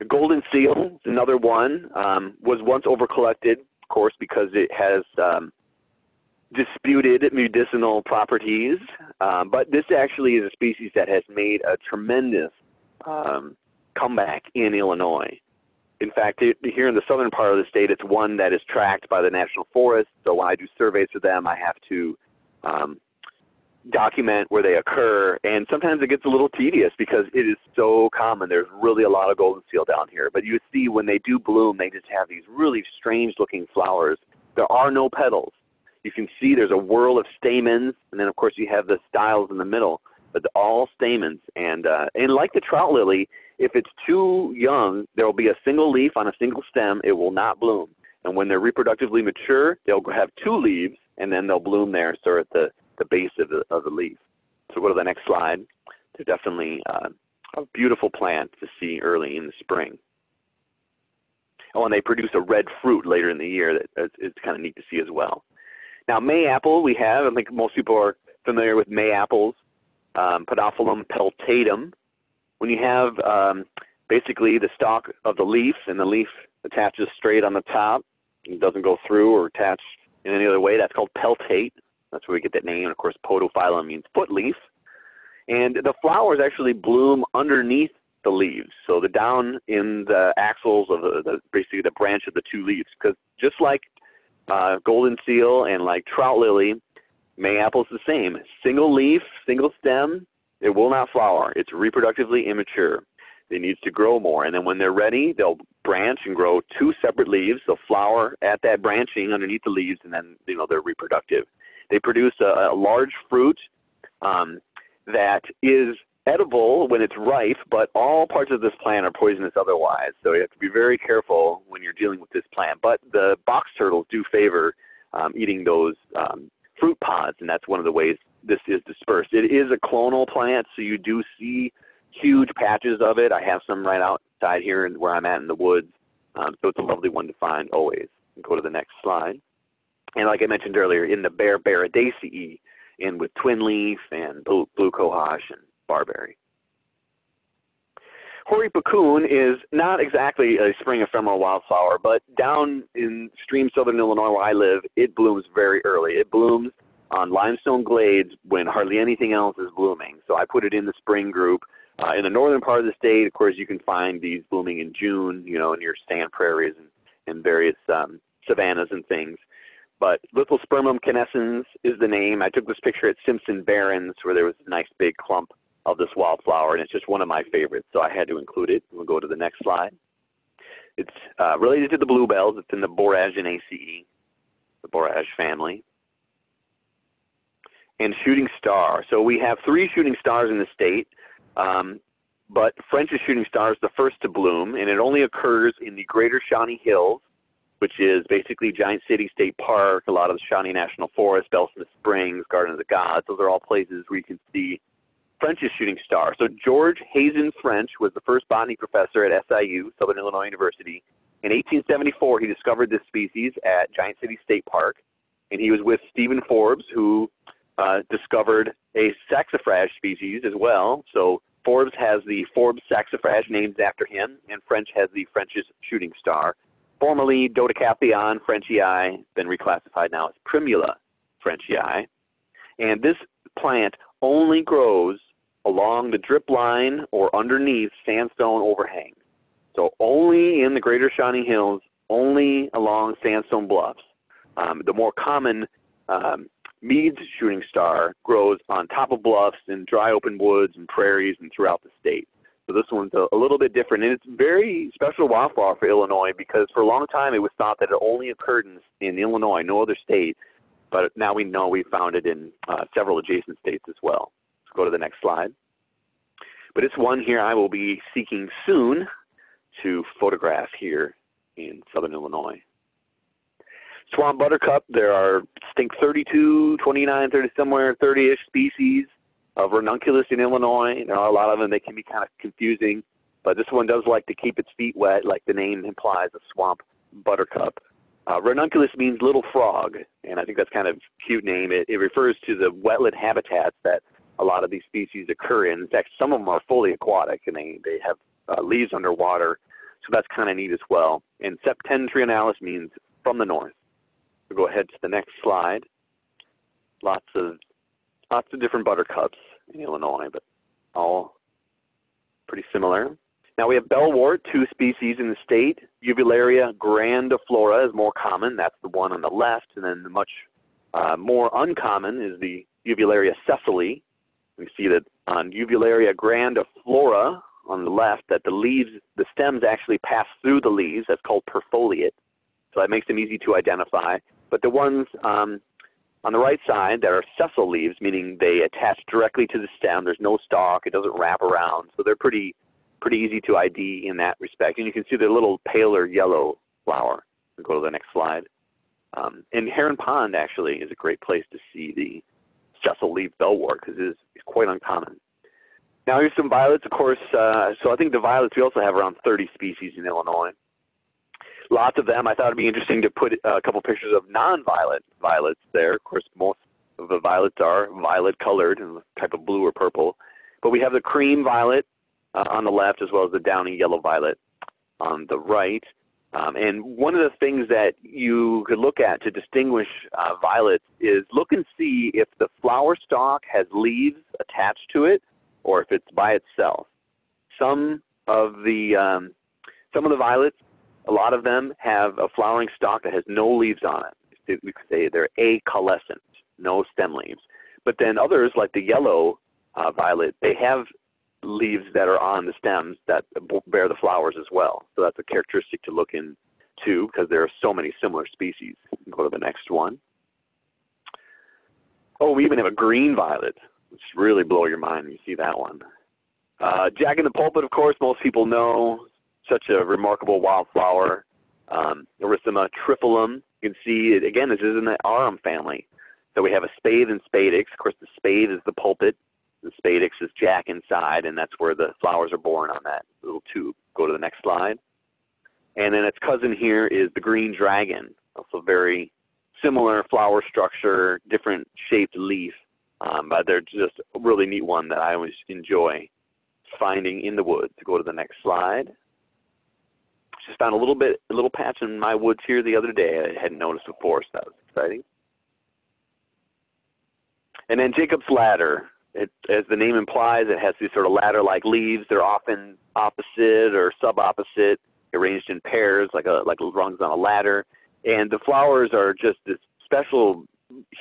Golden seal is another one. Um, was once overcollected, of course, because it has um, disputed medicinal properties. Um, but this actually is a species that has made a tremendous um, comeback in Illinois. In fact, it, here in the southern part of the state, it's one that is tracked by the National Forest. So when I do surveys for them, I have to um, document where they occur, and sometimes it gets a little tedious because it is so common. There's really a lot of golden seal down here, but you see when they do bloom, they just have these really strange-looking flowers. There are no petals. You can see there's a whirl of stamens, and then of course you have the styles in the middle, but all stamens. And uh, and like the trout lily, if it's too young, there will be a single leaf on a single stem. It will not bloom. And when they're reproductively mature, they'll have two leaves, and then they'll bloom there. So at the the base of the, of the leaf. So go to the next slide. They're definitely uh, a beautiful plant to see early in the spring. Oh, and they produce a red fruit later in the year that is, kind of neat to see as well. Now, May apple we have, I think most people are familiar with May apples, um, Podophyllum peltatum. When you have um, basically the stalk of the leaf and the leaf attaches straight on the top, it doesn't go through or attach in any other way, that's called peltate. That's where we get that name. And of course, podophyllum means foot leaf. And the flowers actually bloom underneath the leaves. So the down in the axils of the, the basically the branch of the two leaves. Because just like uh, golden seal and like trout lily, mayapple is the same. Single leaf, single stem, it will not flower. It's reproductively immature. It needs to grow more. And then when they're ready, they'll branch and grow two separate leaves. They'll flower at that branching underneath the leaves, and then you know they're reproductive. They produce a, a large fruit um, that is edible when it's ripe, but all parts of this plant are poisonous otherwise. So you have to be very careful when you're dealing with this plant. But the box turtles do favor um, eating those um, fruit pods, and that's one of the ways this is dispersed. It is a clonal plant, so you do see huge patches of it. I have some right outside here and where I'm at in the woods. Um, so it's a lovely one to find always. Go to the next slide. And like I mentioned earlier, in the Berberidaceae, in with twin leaf and blue, blue cohosh and barberry. Hoary puccoon is not exactly a spring ephemeral wildflower, but down in extreme southern Illinois where I live, it blooms very early. It blooms on limestone glades when hardly anything else is blooming. So I put it in the spring group. Uh, in the northern part of the state, of course, you can find these blooming in June, you know, in your stand prairies and, and various um, savannas and things. But Lithospermum canescens is the name. I took this picture at Simpson Barrens where there was a nice big clump of this wildflower, and it's just one of my favorites, so I had to include it. We'll go to the next slide. It's uh, related to the bluebells. It's in the Boraginaceae, the borage family. and shooting star. So we have three shooting stars in the state, um, but French's shooting star is the first to bloom, and it only occurs in the Greater Shawnee Hills, which is basically Giant City State Park, a lot of the Shawnee National Forest, Bell Smith Springs, Garden of the Gods. Those are all places where you can see French's shooting star. So George Hazen French was the first botany professor at SIU, Southern Illinois University. In 1874, he discovered this species at Giant City State Park, and he was with Stephen Forbes, who uh, discovered a saxifrage species as well. So Forbes has the Forbes saxifrage named after him, and French has the French's shooting star formerly Dodecatheon frenchii, been reclassified now as Primula frenchii. And this plant only grows along the drip line or underneath sandstone overhang. So only in the greater Shawnee Hills, only along sandstone bluffs. Um, the more common um, Mead's shooting star grows on top of bluffs in dry open woods and prairies and throughout the state. So this one's a, a little bit different, and it's very special wildflower for Illinois because for a long time it was thought that it only occurred in, in Illinois, no other state. But now we know we found it in uh, several adjacent states as well. Let's go to the next slide. But it's one here I will be seeking soon to photograph here in southern Illinois. Swamp buttercup, there are, I think, 32, 29, 30, somewhere 30-ish species of ranunculus in Illinois. There are a lot of them. They can be kind of confusing, but this one does like to keep its feet wet, like the name implies, a swamp buttercup. Uh, ranunculus means little frog, and I think that's kind of cute name. It, it refers to the wetland habitats that a lot of these species occur in. In fact, some of them are fully aquatic, and they, they have uh, leaves underwater, so that's kind of neat as well. And septentrionalis means from the north. We'll go ahead to the next slide. Lots of lots of different buttercups in Illinois, but all pretty similar. Now we have bellwort, two species in the state. Uvularia grandiflora is more common. That's the one on the left. And then the much uh, more uncommon is the Uvularia sessile. We see that on Uvularia grandiflora on the left that the leaves, the stems actually pass through the leaves. That's called perfoliate. So that makes them easy to identify. But the ones um, on the right side, there are sessile leaves, meaning they attach directly to the stem. There's no stalk. It doesn't wrap around. So they're pretty, pretty easy to ID in that respect. And you can see the little paler yellow flower. We'll go to the next slide. Um, and Heron Pond actually is a great place to see the sessile leaf bellwort because it is quite uncommon. Now here's some violets, of course. Uh, so I think the violets we also have around 30 species in Illinois lots of them. I thought it'd be interesting to put a couple pictures of non-violet violets there. Of course, most of the violets are violet colored and type of blue or purple. But we have the cream violet uh, on the left as well as the downy yellow violet on the right. Um, and one of the things that you could look at to distinguish uh, violets is look and see if the flower stalk has leaves attached to it or if it's by itself. Some of the um, some of the violets a lot of them have a flowering stalk that has no leaves on it. We could say they're acaulescent, no stem leaves. But then others, like the yellow uh, violet, they have leaves that are on the stems that bear the flowers as well. So that's a characteristic to look into because there are so many similar species. Go to the next one. Oh, we even have a green violet, which really blow your mind when you see that one. Uh, Jack in the pulpit, of course, most people know such a remarkable wildflower. Um, Arisaema. You can see it again. This is in the arum family. So we have a spathe and spadix. Of course, the spathe is the pulpit. The spadix is jack inside, and that's where the flowers are born on that little tube. Go to the next slide. And then its cousin here is the green dragon. Also very similar flower structure, different shaped leaf. Um, but they're just a really neat one that I always enjoy finding in the woods. Go to the next slide. Just found a little bit, a little patch in my woods here the other day. I hadn't noticed before, so that was exciting. And then Jacob's ladder. It, as the name implies, it has these sort of ladder-like leaves. They're often opposite or sub-opposite, arranged in pairs, like a like rungs on a ladder. And the flowers are just this special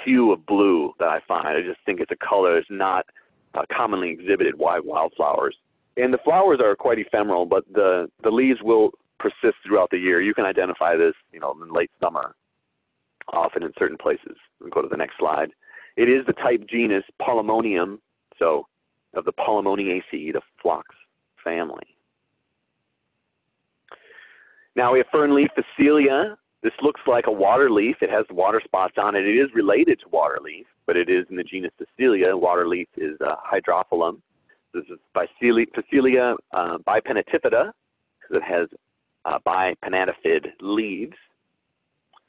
hue of blue that I find. I just think it's a color that's not uh, commonly exhibited by wildflowers. And the flowers are quite ephemeral, but the the leaves will persists throughout the year. You can identify this, you know, in late summer, often in certain places. We go to the next slide. It is the type genus Polemonium, so of the Polemoniaceae, the phlox family. Now we have fern leaf Phacelia. This looks like a water leaf. It has water spots on it. It is related to water leaf, but it is in the genus Phacelia. Water leaf is uh, hydrophyllum. This is Phacelia uh, because it has uh, bipinnatifid leaves.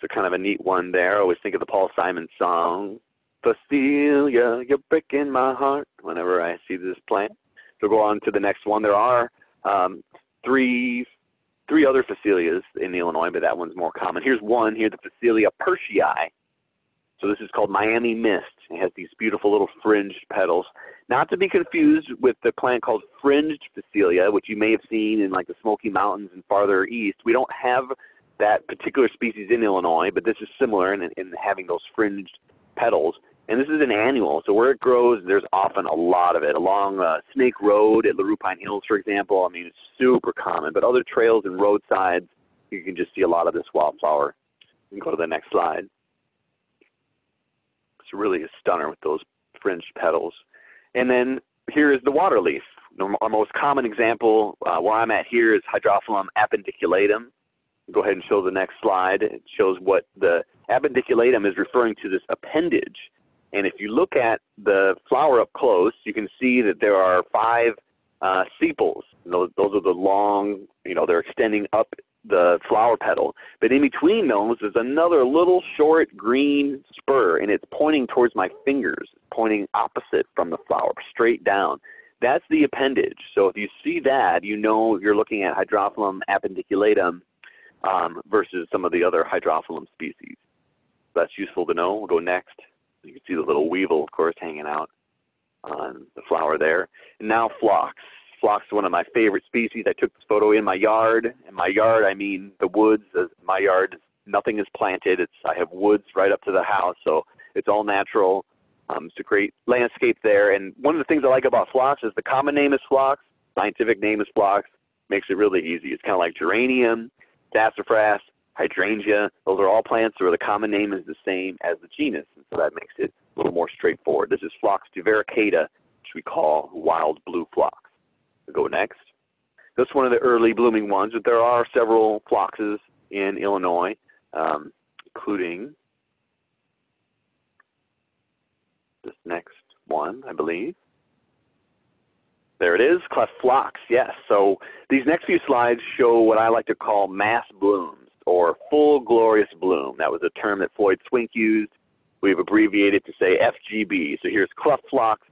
So kind of a neat one there. I always think of the Paul Simon song, Phacelia, you're breaking my heart, whenever I see this plant. So go on to the next one. There are um, three three other Phacelias in Illinois, but that one's more common. Here's one here, the Phacelia purshii. So this is called Miami Mist. It has these beautiful little fringed petals. Not to be confused with the plant called fringed Phacelia, which you may have seen in like the Smoky Mountains and farther east. We don't have that particular species in Illinois, but this is similar in, in having those fringed petals. And this is an annual, so where it grows, there's often a lot of it. Along uh, Snake Road at LaRue Pine Hills, for example, I mean, it's super common. But other trails and roadsides, you can just see a lot of this wildflower. You can go to the next slide. Really a stunner with those fringed petals. And then here is the water leaf. Our most common example uh, where I'm at here is Hydrophyllum appendiculatum. Go ahead and show the next slide. It shows what the appendiculatum is referring to this appendage and if you look at the flower up close, you can see that there are five uh, sepals. Those, those are the long, you know, they're extending up the flower petal. But in between those is another little short green spur, and it's pointing towards my fingers, pointing opposite from the flower, straight down. That's the appendage. So if you see that, you know you're looking at Hydrophyllum appendiculatum um, versus some of the other Hydrophyllum species. That's useful to know. We'll go next. You can see the little weevil, of course, hanging out on the flower there. And now phlox. Phlox is one of my favorite species. I took this photo in my yard. In my yard, I mean the woods. My yard, nothing is planted. It's I have woods right up to the house, so it's all natural. Um, it's a great landscape there. And one of the things I like about phlox is the common name is phlox, scientific name is phlox. Makes it really easy. It's kind of like geranium, sassafras, hydrangea. Those are all plants where the common name is the same as the genus, and so that makes it a little more straightforward. This is Phlox divaricata, which we call wild blue phlox. Go next. This is one of the early blooming ones, but there are several phloxes in Illinois, um, including this next one, I believe. There it is, cleft phlox, yes. So these next few slides show what I like to call mass blooms or full glorious bloom. That was a term that Floyd Swink used. We've abbreviated to say FGB. So here's cleft phlox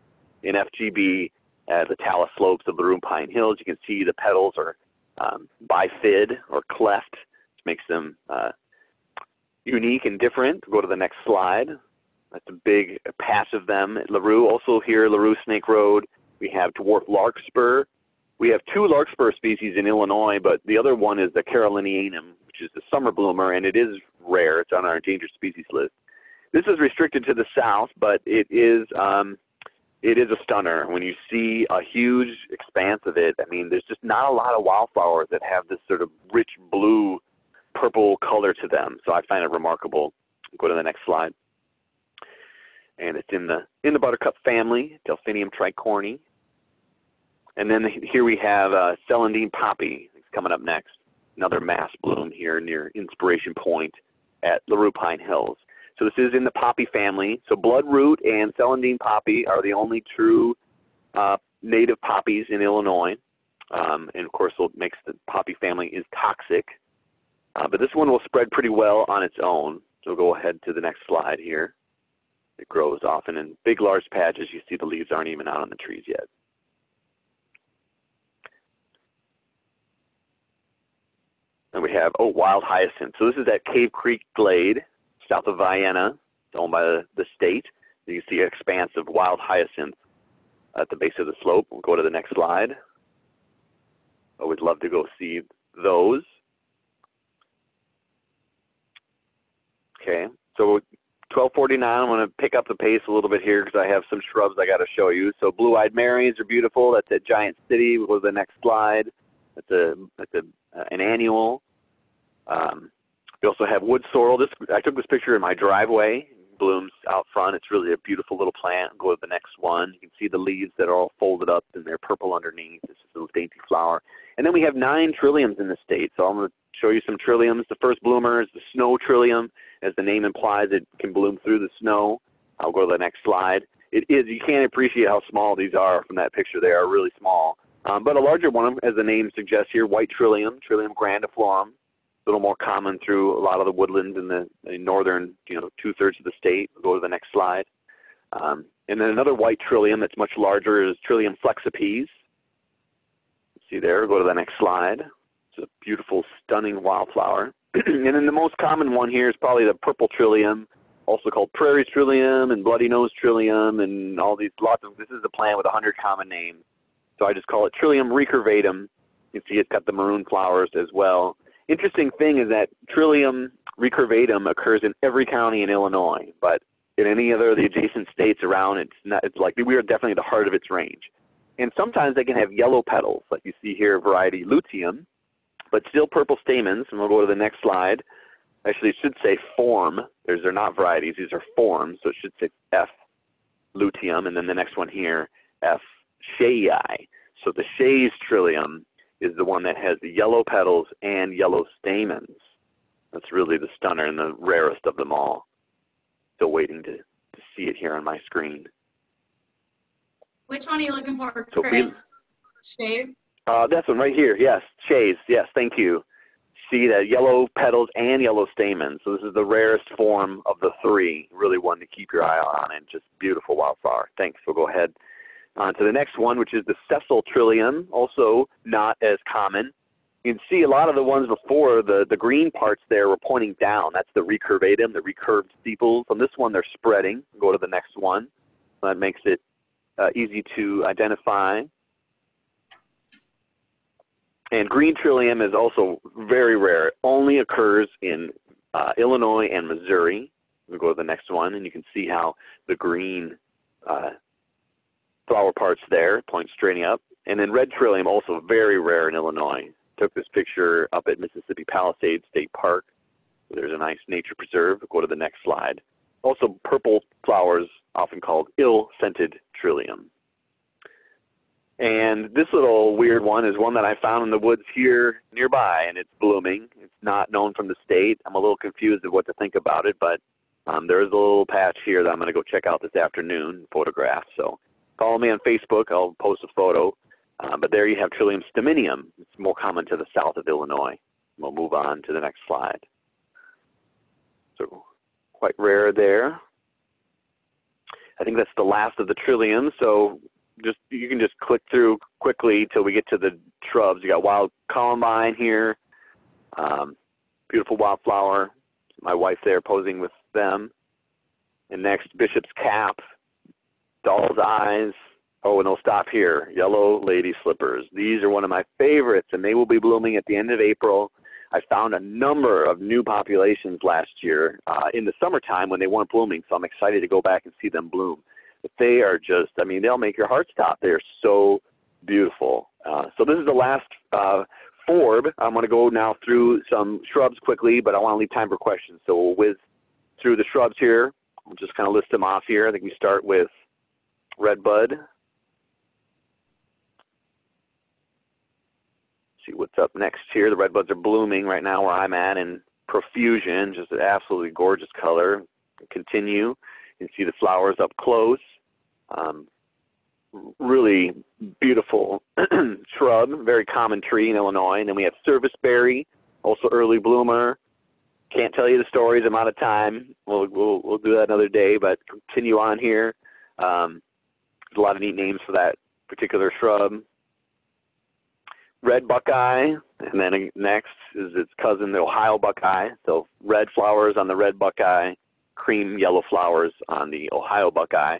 in FGB at the talus slopes of the LaRue Pine Hills. You can see the petals are um, bifid or cleft, which makes them uh, unique and different. Go to the next slide. That's a big patch of them at LaRue. Also here, LaRue Snake Road, we have dwarf larkspur. We have two larkspur species in Illinois, but the other one is the carolinianum, which is the summer bloomer, and it is rare. It's on our endangered species list. This is restricted to the south, but it is um, it is a stunner. When you see a huge expanse of it, I mean, there's just not a lot of wildflowers that have this sort of rich blue, purple color to them. So I find it remarkable. Go to the next slide. And it's in the in the buttercup family, Delphinium tricorne. And then here we have uh, celandine poppy. It's coming up next another mass bloom here near Inspiration Point at LaRue Pine Hills. So this is in the poppy family. So bloodroot and celandine poppy are the only true uh, native poppies in Illinois. Um, and of course, what makes the poppy family is toxic. Uh, but this one will spread pretty well on its own. So we'll go ahead to the next slide here. It grows often in big, large patches. You see the leaves aren't even out on the trees yet. And we have, oh, wild hyacinth. So this is at Cave Creek Glade, south of Vienna. Owned by the, the state. You see an expanse of wild hyacinth at the base of the slope. We'll go to the next slide. Always love to go see those. Okay, so 1249, I'm going to pick up the pace a little bit here because I have some shrubs I got to show you. So blue-eyed Marys are beautiful. That's at Giant City. We'll go to the next slide. That's a that's a uh, an annual. Um, we also have wood sorrel. This I took this picture in my driveway. blooms out front. It's really a beautiful little plant. Go to the next one. You can see the leaves that are all folded up and they're purple underneath. This is a little dainty flower. And then we have nine trilliums in the state. So I'm going to show you some trilliums. The first bloomer is the snow trillium. As the name implies, it can bloom through the snow. I'll go to the next slide. It is, you can't appreciate how small these are from that picture. They are really small. Um, but a larger one, as the name suggests here, white trillium, Trillium grandiflorum, little more common through a lot of the woodlands in the, in northern, you know, two-thirds of the state. We'll go to the next slide. Um, and then another white trillium that's much larger is Trillium flexipes. See there, go to the next slide. It's a beautiful, stunning wildflower. [CLEARS THROAT] and then the most common one here is probably the purple trillium, also called prairie trillium and bloody nose trillium and all these lots of, this is a plant with a hundred common names. So I just call it Trillium recurvatum. You see it's got the maroon flowers as well. Interesting thing is that Trillium recurvatum occurs in every county in Illinois, but in any other of the adjacent states around, it's not. It's like we are definitely the heart of its range. And sometimes they can have yellow petals, like you see here, variety luteum, but still purple stamens. And we'll go to the next slide. Actually, it should say form. There's, they're not varieties; these are forms. So it should say F luteum, and then the next one here, F shayi. So the Shays trillium is the one that has the yellow petals and yellow stamens. That's really the stunner and the rarest of them all. Still waiting to, to see it here on my screen. Which one are you looking for, So Chris? Shave? Uh, that's one right here. Yes, Shays. Yes, thank you. See that yellow petals and yellow stamens. So this is the rarest form of the three. Really one to keep your eye on and just beautiful wildflower. Thanks. We'll go ahead on to the next one, which is the sessile trillium, also not as common. You can see a lot of the ones before, the, the green parts there were pointing down. That's the recurvatum, the recurved sepals. On this one, they're spreading. Go to the next one. That makes it uh, easy to identify. And green trillium is also very rare. It only occurs in uh, Illinois and Missouri. We'll go to the next one, and you can see how the green uh, flower parts there, point straight up. And then red trillium, also very rare in Illinois. Took this picture up at Mississippi Palisades State Park. There's a nice nature preserve. Go to the next slide. Also purple flowers, often called ill-scented trillium. And this little weird one is one that I found in the woods here nearby, and it's blooming. It's not known from the state. I'm a little confused of what to think about it, but um, there is a little patch here that I'm going to go check out this afternoon, photograph. So follow me on Facebook. I'll post a photo. Uh, but there you have Trillium stamineum. It's more common to the south of Illinois. We'll move on to the next slide. So quite rare there. I think that's the last of the trilliums. So just you can just click through quickly till we get to the shrubs. You got wild columbine here, um, beautiful wildflower. My wife there posing with them. And next, bishop's cap, doll's eyes. Oh, and they'll stop here. Yellow lady slippers. These are one of my favorites, and they will be blooming at the end of April. I found a number of new populations last year uh, in the summertime when they weren't blooming, so I'm excited to go back and see them bloom. But they are just, I mean, they'll make your heart stop. They're so beautiful. Uh, so this is the last uh, forb. I'm going to go now through some shrubs quickly, but I want to leave time for questions. So we'll whiz through the shrubs here. We'll just kind of list them off here. I think we start with redbud. See what's up next here. The redbuds are blooming right now where I'm at in profusion, just an absolutely gorgeous color. Continue. You can see the flowers up close. Um, really beautiful [CLEARS THROAT] shrub, very common tree in Illinois. And then we have serviceberry, also early bloomer. Can't tell you the stories. I'm out of time. We'll we'll, we'll do that another day. But continue on here. Um, a lot of neat names for that particular shrub. Red buckeye, and then next is its cousin, the Ohio buckeye. So red flowers on the red buckeye, cream yellow flowers on the Ohio buckeye.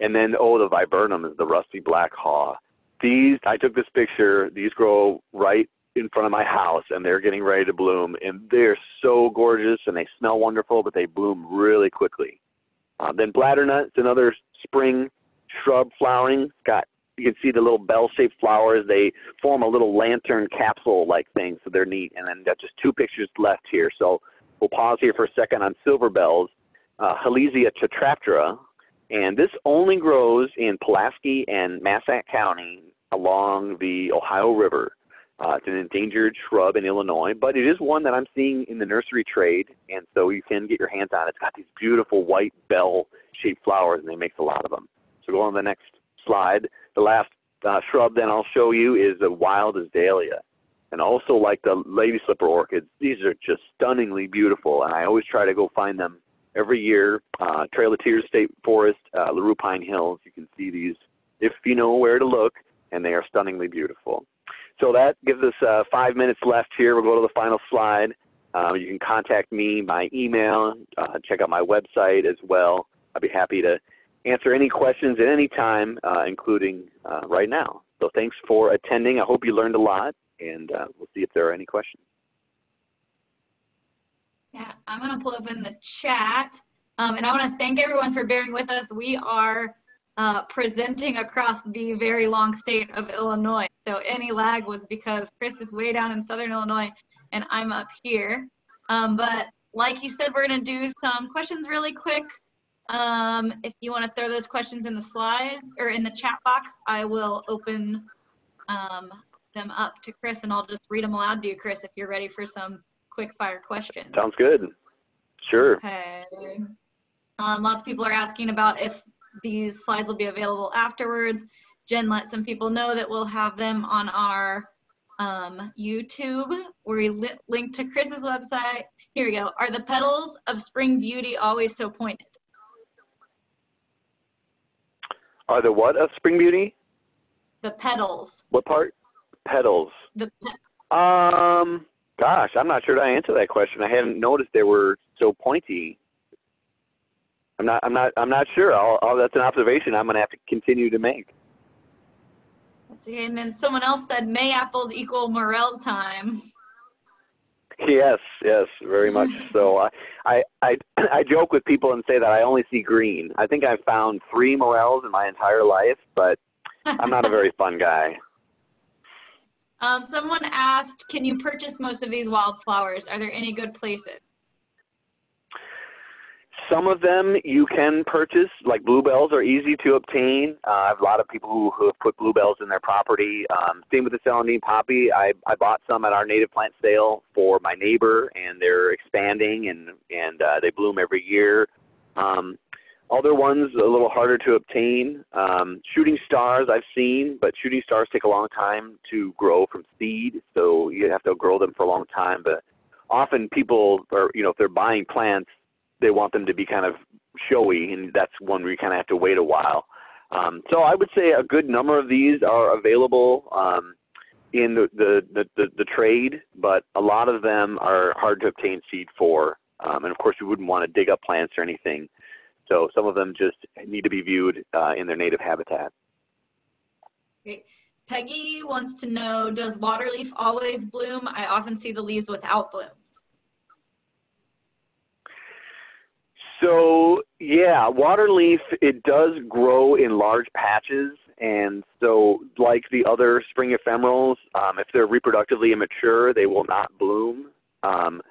And then, oh, the viburnum is the rusty black haw. These, I took this picture. These grow right in front of my house, and they're getting ready to bloom. And they're so gorgeous, and they smell wonderful, but they bloom really quickly. Uh, then bladdernut is another spring shrub flowering. Got you can see the little bell-shaped flowers. They form a little lantern capsule-like thing, so they're neat. And then got just two pictures left here. So we'll pause here for a second on silver bells. uh, Halesia tetraptera, and this only grows in Pulaski and Massac County along the Ohio River. Uh, it's an endangered shrub in Illinois, but it is one that I'm seeing in the nursery trade, and so you can get your hands on it. It's got these beautiful white bell-shaped flowers, and they make a lot of them. So go on the next slide. The last uh, shrub then I'll show you is the wild azalea. And also like the lady slipper orchids, these are just stunningly beautiful, and I always try to go find them every year. Uh, Trail of Tears State Forest, uh, LaRue Pine Hills, you can see these if you know where to look, and they are stunningly beautiful. So that gives us uh, five minutes left here. We'll go to the final slide. Uh, you can contact me by email, uh, check out my website as well. I'd be happy to answer any questions at any time, uh, including uh, right now. So thanks for attending. I hope you learned a lot, and uh, we'll see if there are any questions. Yeah, I'm going to pull up in the chat. Um, and I want to thank everyone for bearing with us. We are uh, presenting across the very long state of Illinois. So any lag was because Chris is way down in Southern Illinois and I'm up here. Um, but like you said, we're going to do some questions really quick. Um, if you want to throw those questions in the slide or in the chat box, I will open um, them up to Chris and I'll just read them aloud to you, Chris, if you're ready for some quick fire questions. Sounds good. Sure. Okay. Um, lots of people are asking about if these slides will be available afterwards. Jen let some people know that we'll have them on our um, YouTube where we li link to Chris's website. Here we go. Are the petals of spring beauty always so pointed? Are the what of spring beauty? The petals. What part? Petals. The pe Um, gosh, I'm not sure to answer that question. I hadn't noticed they were so pointy. I'm not. I'm not. I'm not sure. I'll, I'll, that's an observation I'm going to have to continue to make. Let's see. And then someone else said May apples equal morel time. [LAUGHS] Yes, yes, very much [LAUGHS] so. I, I, I, [CLEARS THROAT] I joke with people and say that I only see green. I think I've found three morels in my entire life, but I'm not a very fun [LAUGHS] guy. Um, someone asked, can you purchase most of these wildflowers? Are there any good places? Some of them you can purchase, like bluebells are easy to obtain. Uh, I have a lot of people who, who have put bluebells in their property. Um, same with the celandine poppy. I, I bought some at our native plant sale for my neighbor, and they're expanding and and uh, they bloom every year. Um, other ones a little harder to obtain. Um, shooting stars I've seen, but shooting stars take a long time to grow from seed, so you have to grow them for a long time. But often people are, you know, if they're buying plants, they want them to be kind of showy, and that's one where you kind of have to wait a while. Um, so I would say a good number of these are available um, in the, the, the, the, the trade, but a lot of them are hard to obtain seed for. Um, and of course, you wouldn't want to dig up plants or anything. So some of them just need to be viewed uh, in their native habitat. Great. Peggy wants to know, does waterleaf always bloom? I often see the leaves without blooms. So yeah, waterleaf it does grow in large patches, and so like the other spring ephemerals, um, if they're reproductively immature, they will not bloom. Um,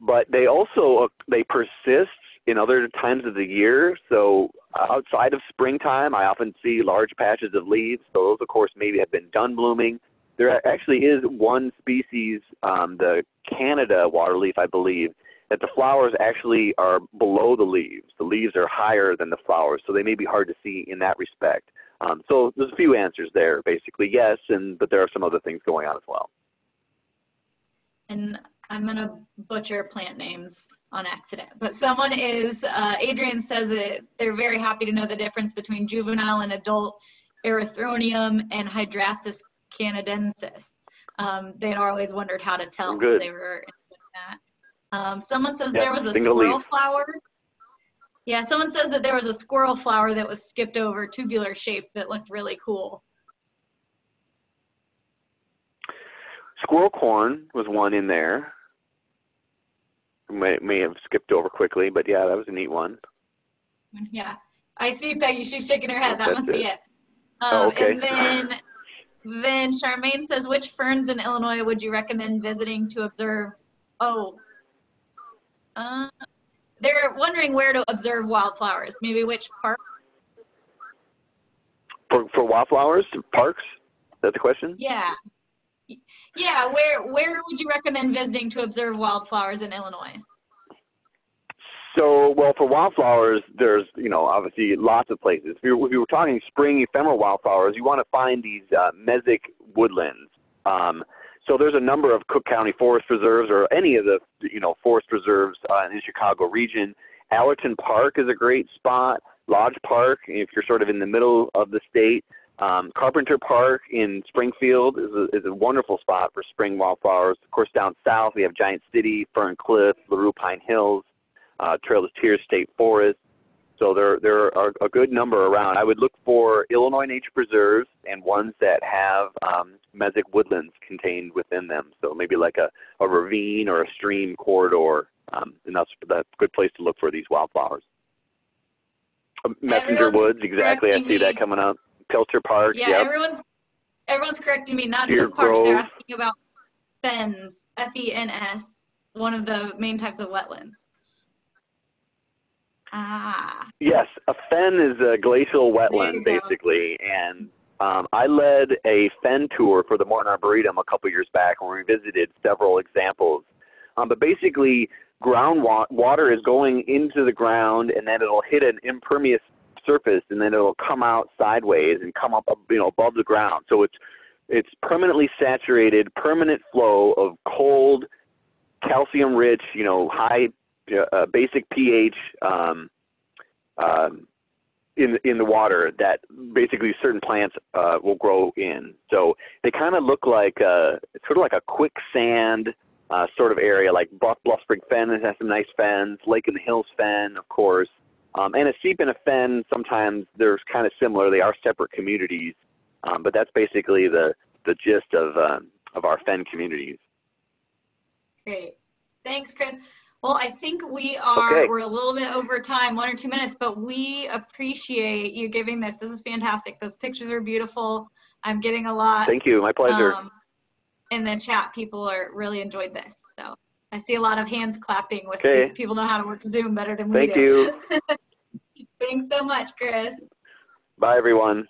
but they also uh, they persist in other times of the year. So outside of springtime, I often see large patches of leaves. So those, of course, maybe have been done blooming. There actually is one species, um, the Canada waterleaf, I believe, that the flowers actually are below the leaves. The leaves are higher than the flowers, so they may be hard to see in that respect. Um, so there's a few answers there, basically yes, and but there are some other things going on as well. And I'm gonna butcher plant names on accident, but someone is, uh, Adrian says that they're very happy to know the difference between juvenile and adult erythronium and hydrastis canadensis. Um, they had always wondered how to tell Good. if they were that. Um, someone says Yeah, there was a squirrel leaf. flower. Yeah, someone says that there was a squirrel flower that was skipped over, tubular shape, that looked really cool. Squirrel corn was one in there. May may have skipped over quickly, but yeah, that was a neat one. Yeah, I see Peggy. She's shaking her head. That That's must be it. it. Oh, Um, okay. And then, then Charmaine says, which ferns in Illinois would you recommend visiting to observe? Oh, uh, they're wondering where to observe wildflowers, maybe which park. For, for wildflowers, parks? Is that the question? Yeah. Yeah, where where would you recommend visiting to observe wildflowers in Illinois? So, well, for wildflowers, there's, you know, obviously lots of places. If you, if you were talking spring ephemeral wildflowers, you want to find these uh, mesic woodlands. Um, so there's a number of Cook County forest reserves or any of the, you know, forest reserves uh, in the Chicago region. Allerton Park is a great spot. Lodge Park, if you're sort of in the middle of the state. Um, Carpenter Park in Springfield is a, is a wonderful spot for spring wildflowers. Of course, down south we have Giant City, Ferne Clyffe, LaRue Pine Hills, uh, Trail of Tears State Forest. So there, there are a good number around. I would look for Illinois nature preserves and ones that have um, mesic woodlands contained within them. So maybe like a, a ravine or a stream corridor, um, and that's that's a good place to look for these wildflowers. Uh, Messenger Woods, exactly. I see that coming up. Pilcher Park, Yeah, yep. everyone's everyone's correcting me, not Deer just parks. They're asking about fens, F-E-N-S, one of the main types of wetlands. Ah, Yes, a fen is a glacial wetland, basically, and um, I led a fen tour for the Morton Arboretum a couple years back, where we visited several examples. Um, but basically, ground wa- water is going into the ground, and then it'll hit an impervious surface, and then it'll come out sideways and come up, you know, above the ground. So it's it's permanently saturated, permanent flow of cold, calcium-rich, you know, high uh, basic pH um, um, in in the water that basically certain plants uh, will grow in. So they kind of look like uh, it's sort of like a quicksand uh, sort of area, like Bluff, Bluff Spring Fen has some nice fens, Lake in the Hills Fen, of course, um, and a seep and a fen. Sometimes they're kind of similar. They are separate communities, um, but that's basically the the gist of um, of our fen communities. great. Thanks, Chris. Well, I think we are, Okay. we're a little bit over time, one or two minutes, but we appreciate you giving this. This is fantastic. Those pictures are beautiful. I'm getting a lot. Thank you. My pleasure. Um, in the chat, people are really enjoyed this. So I see a lot of hands clapping with Okay. people know how to work Zoom better than we Thank do. you. [LAUGHS] Thanks so much, Chris. Bye, everyone.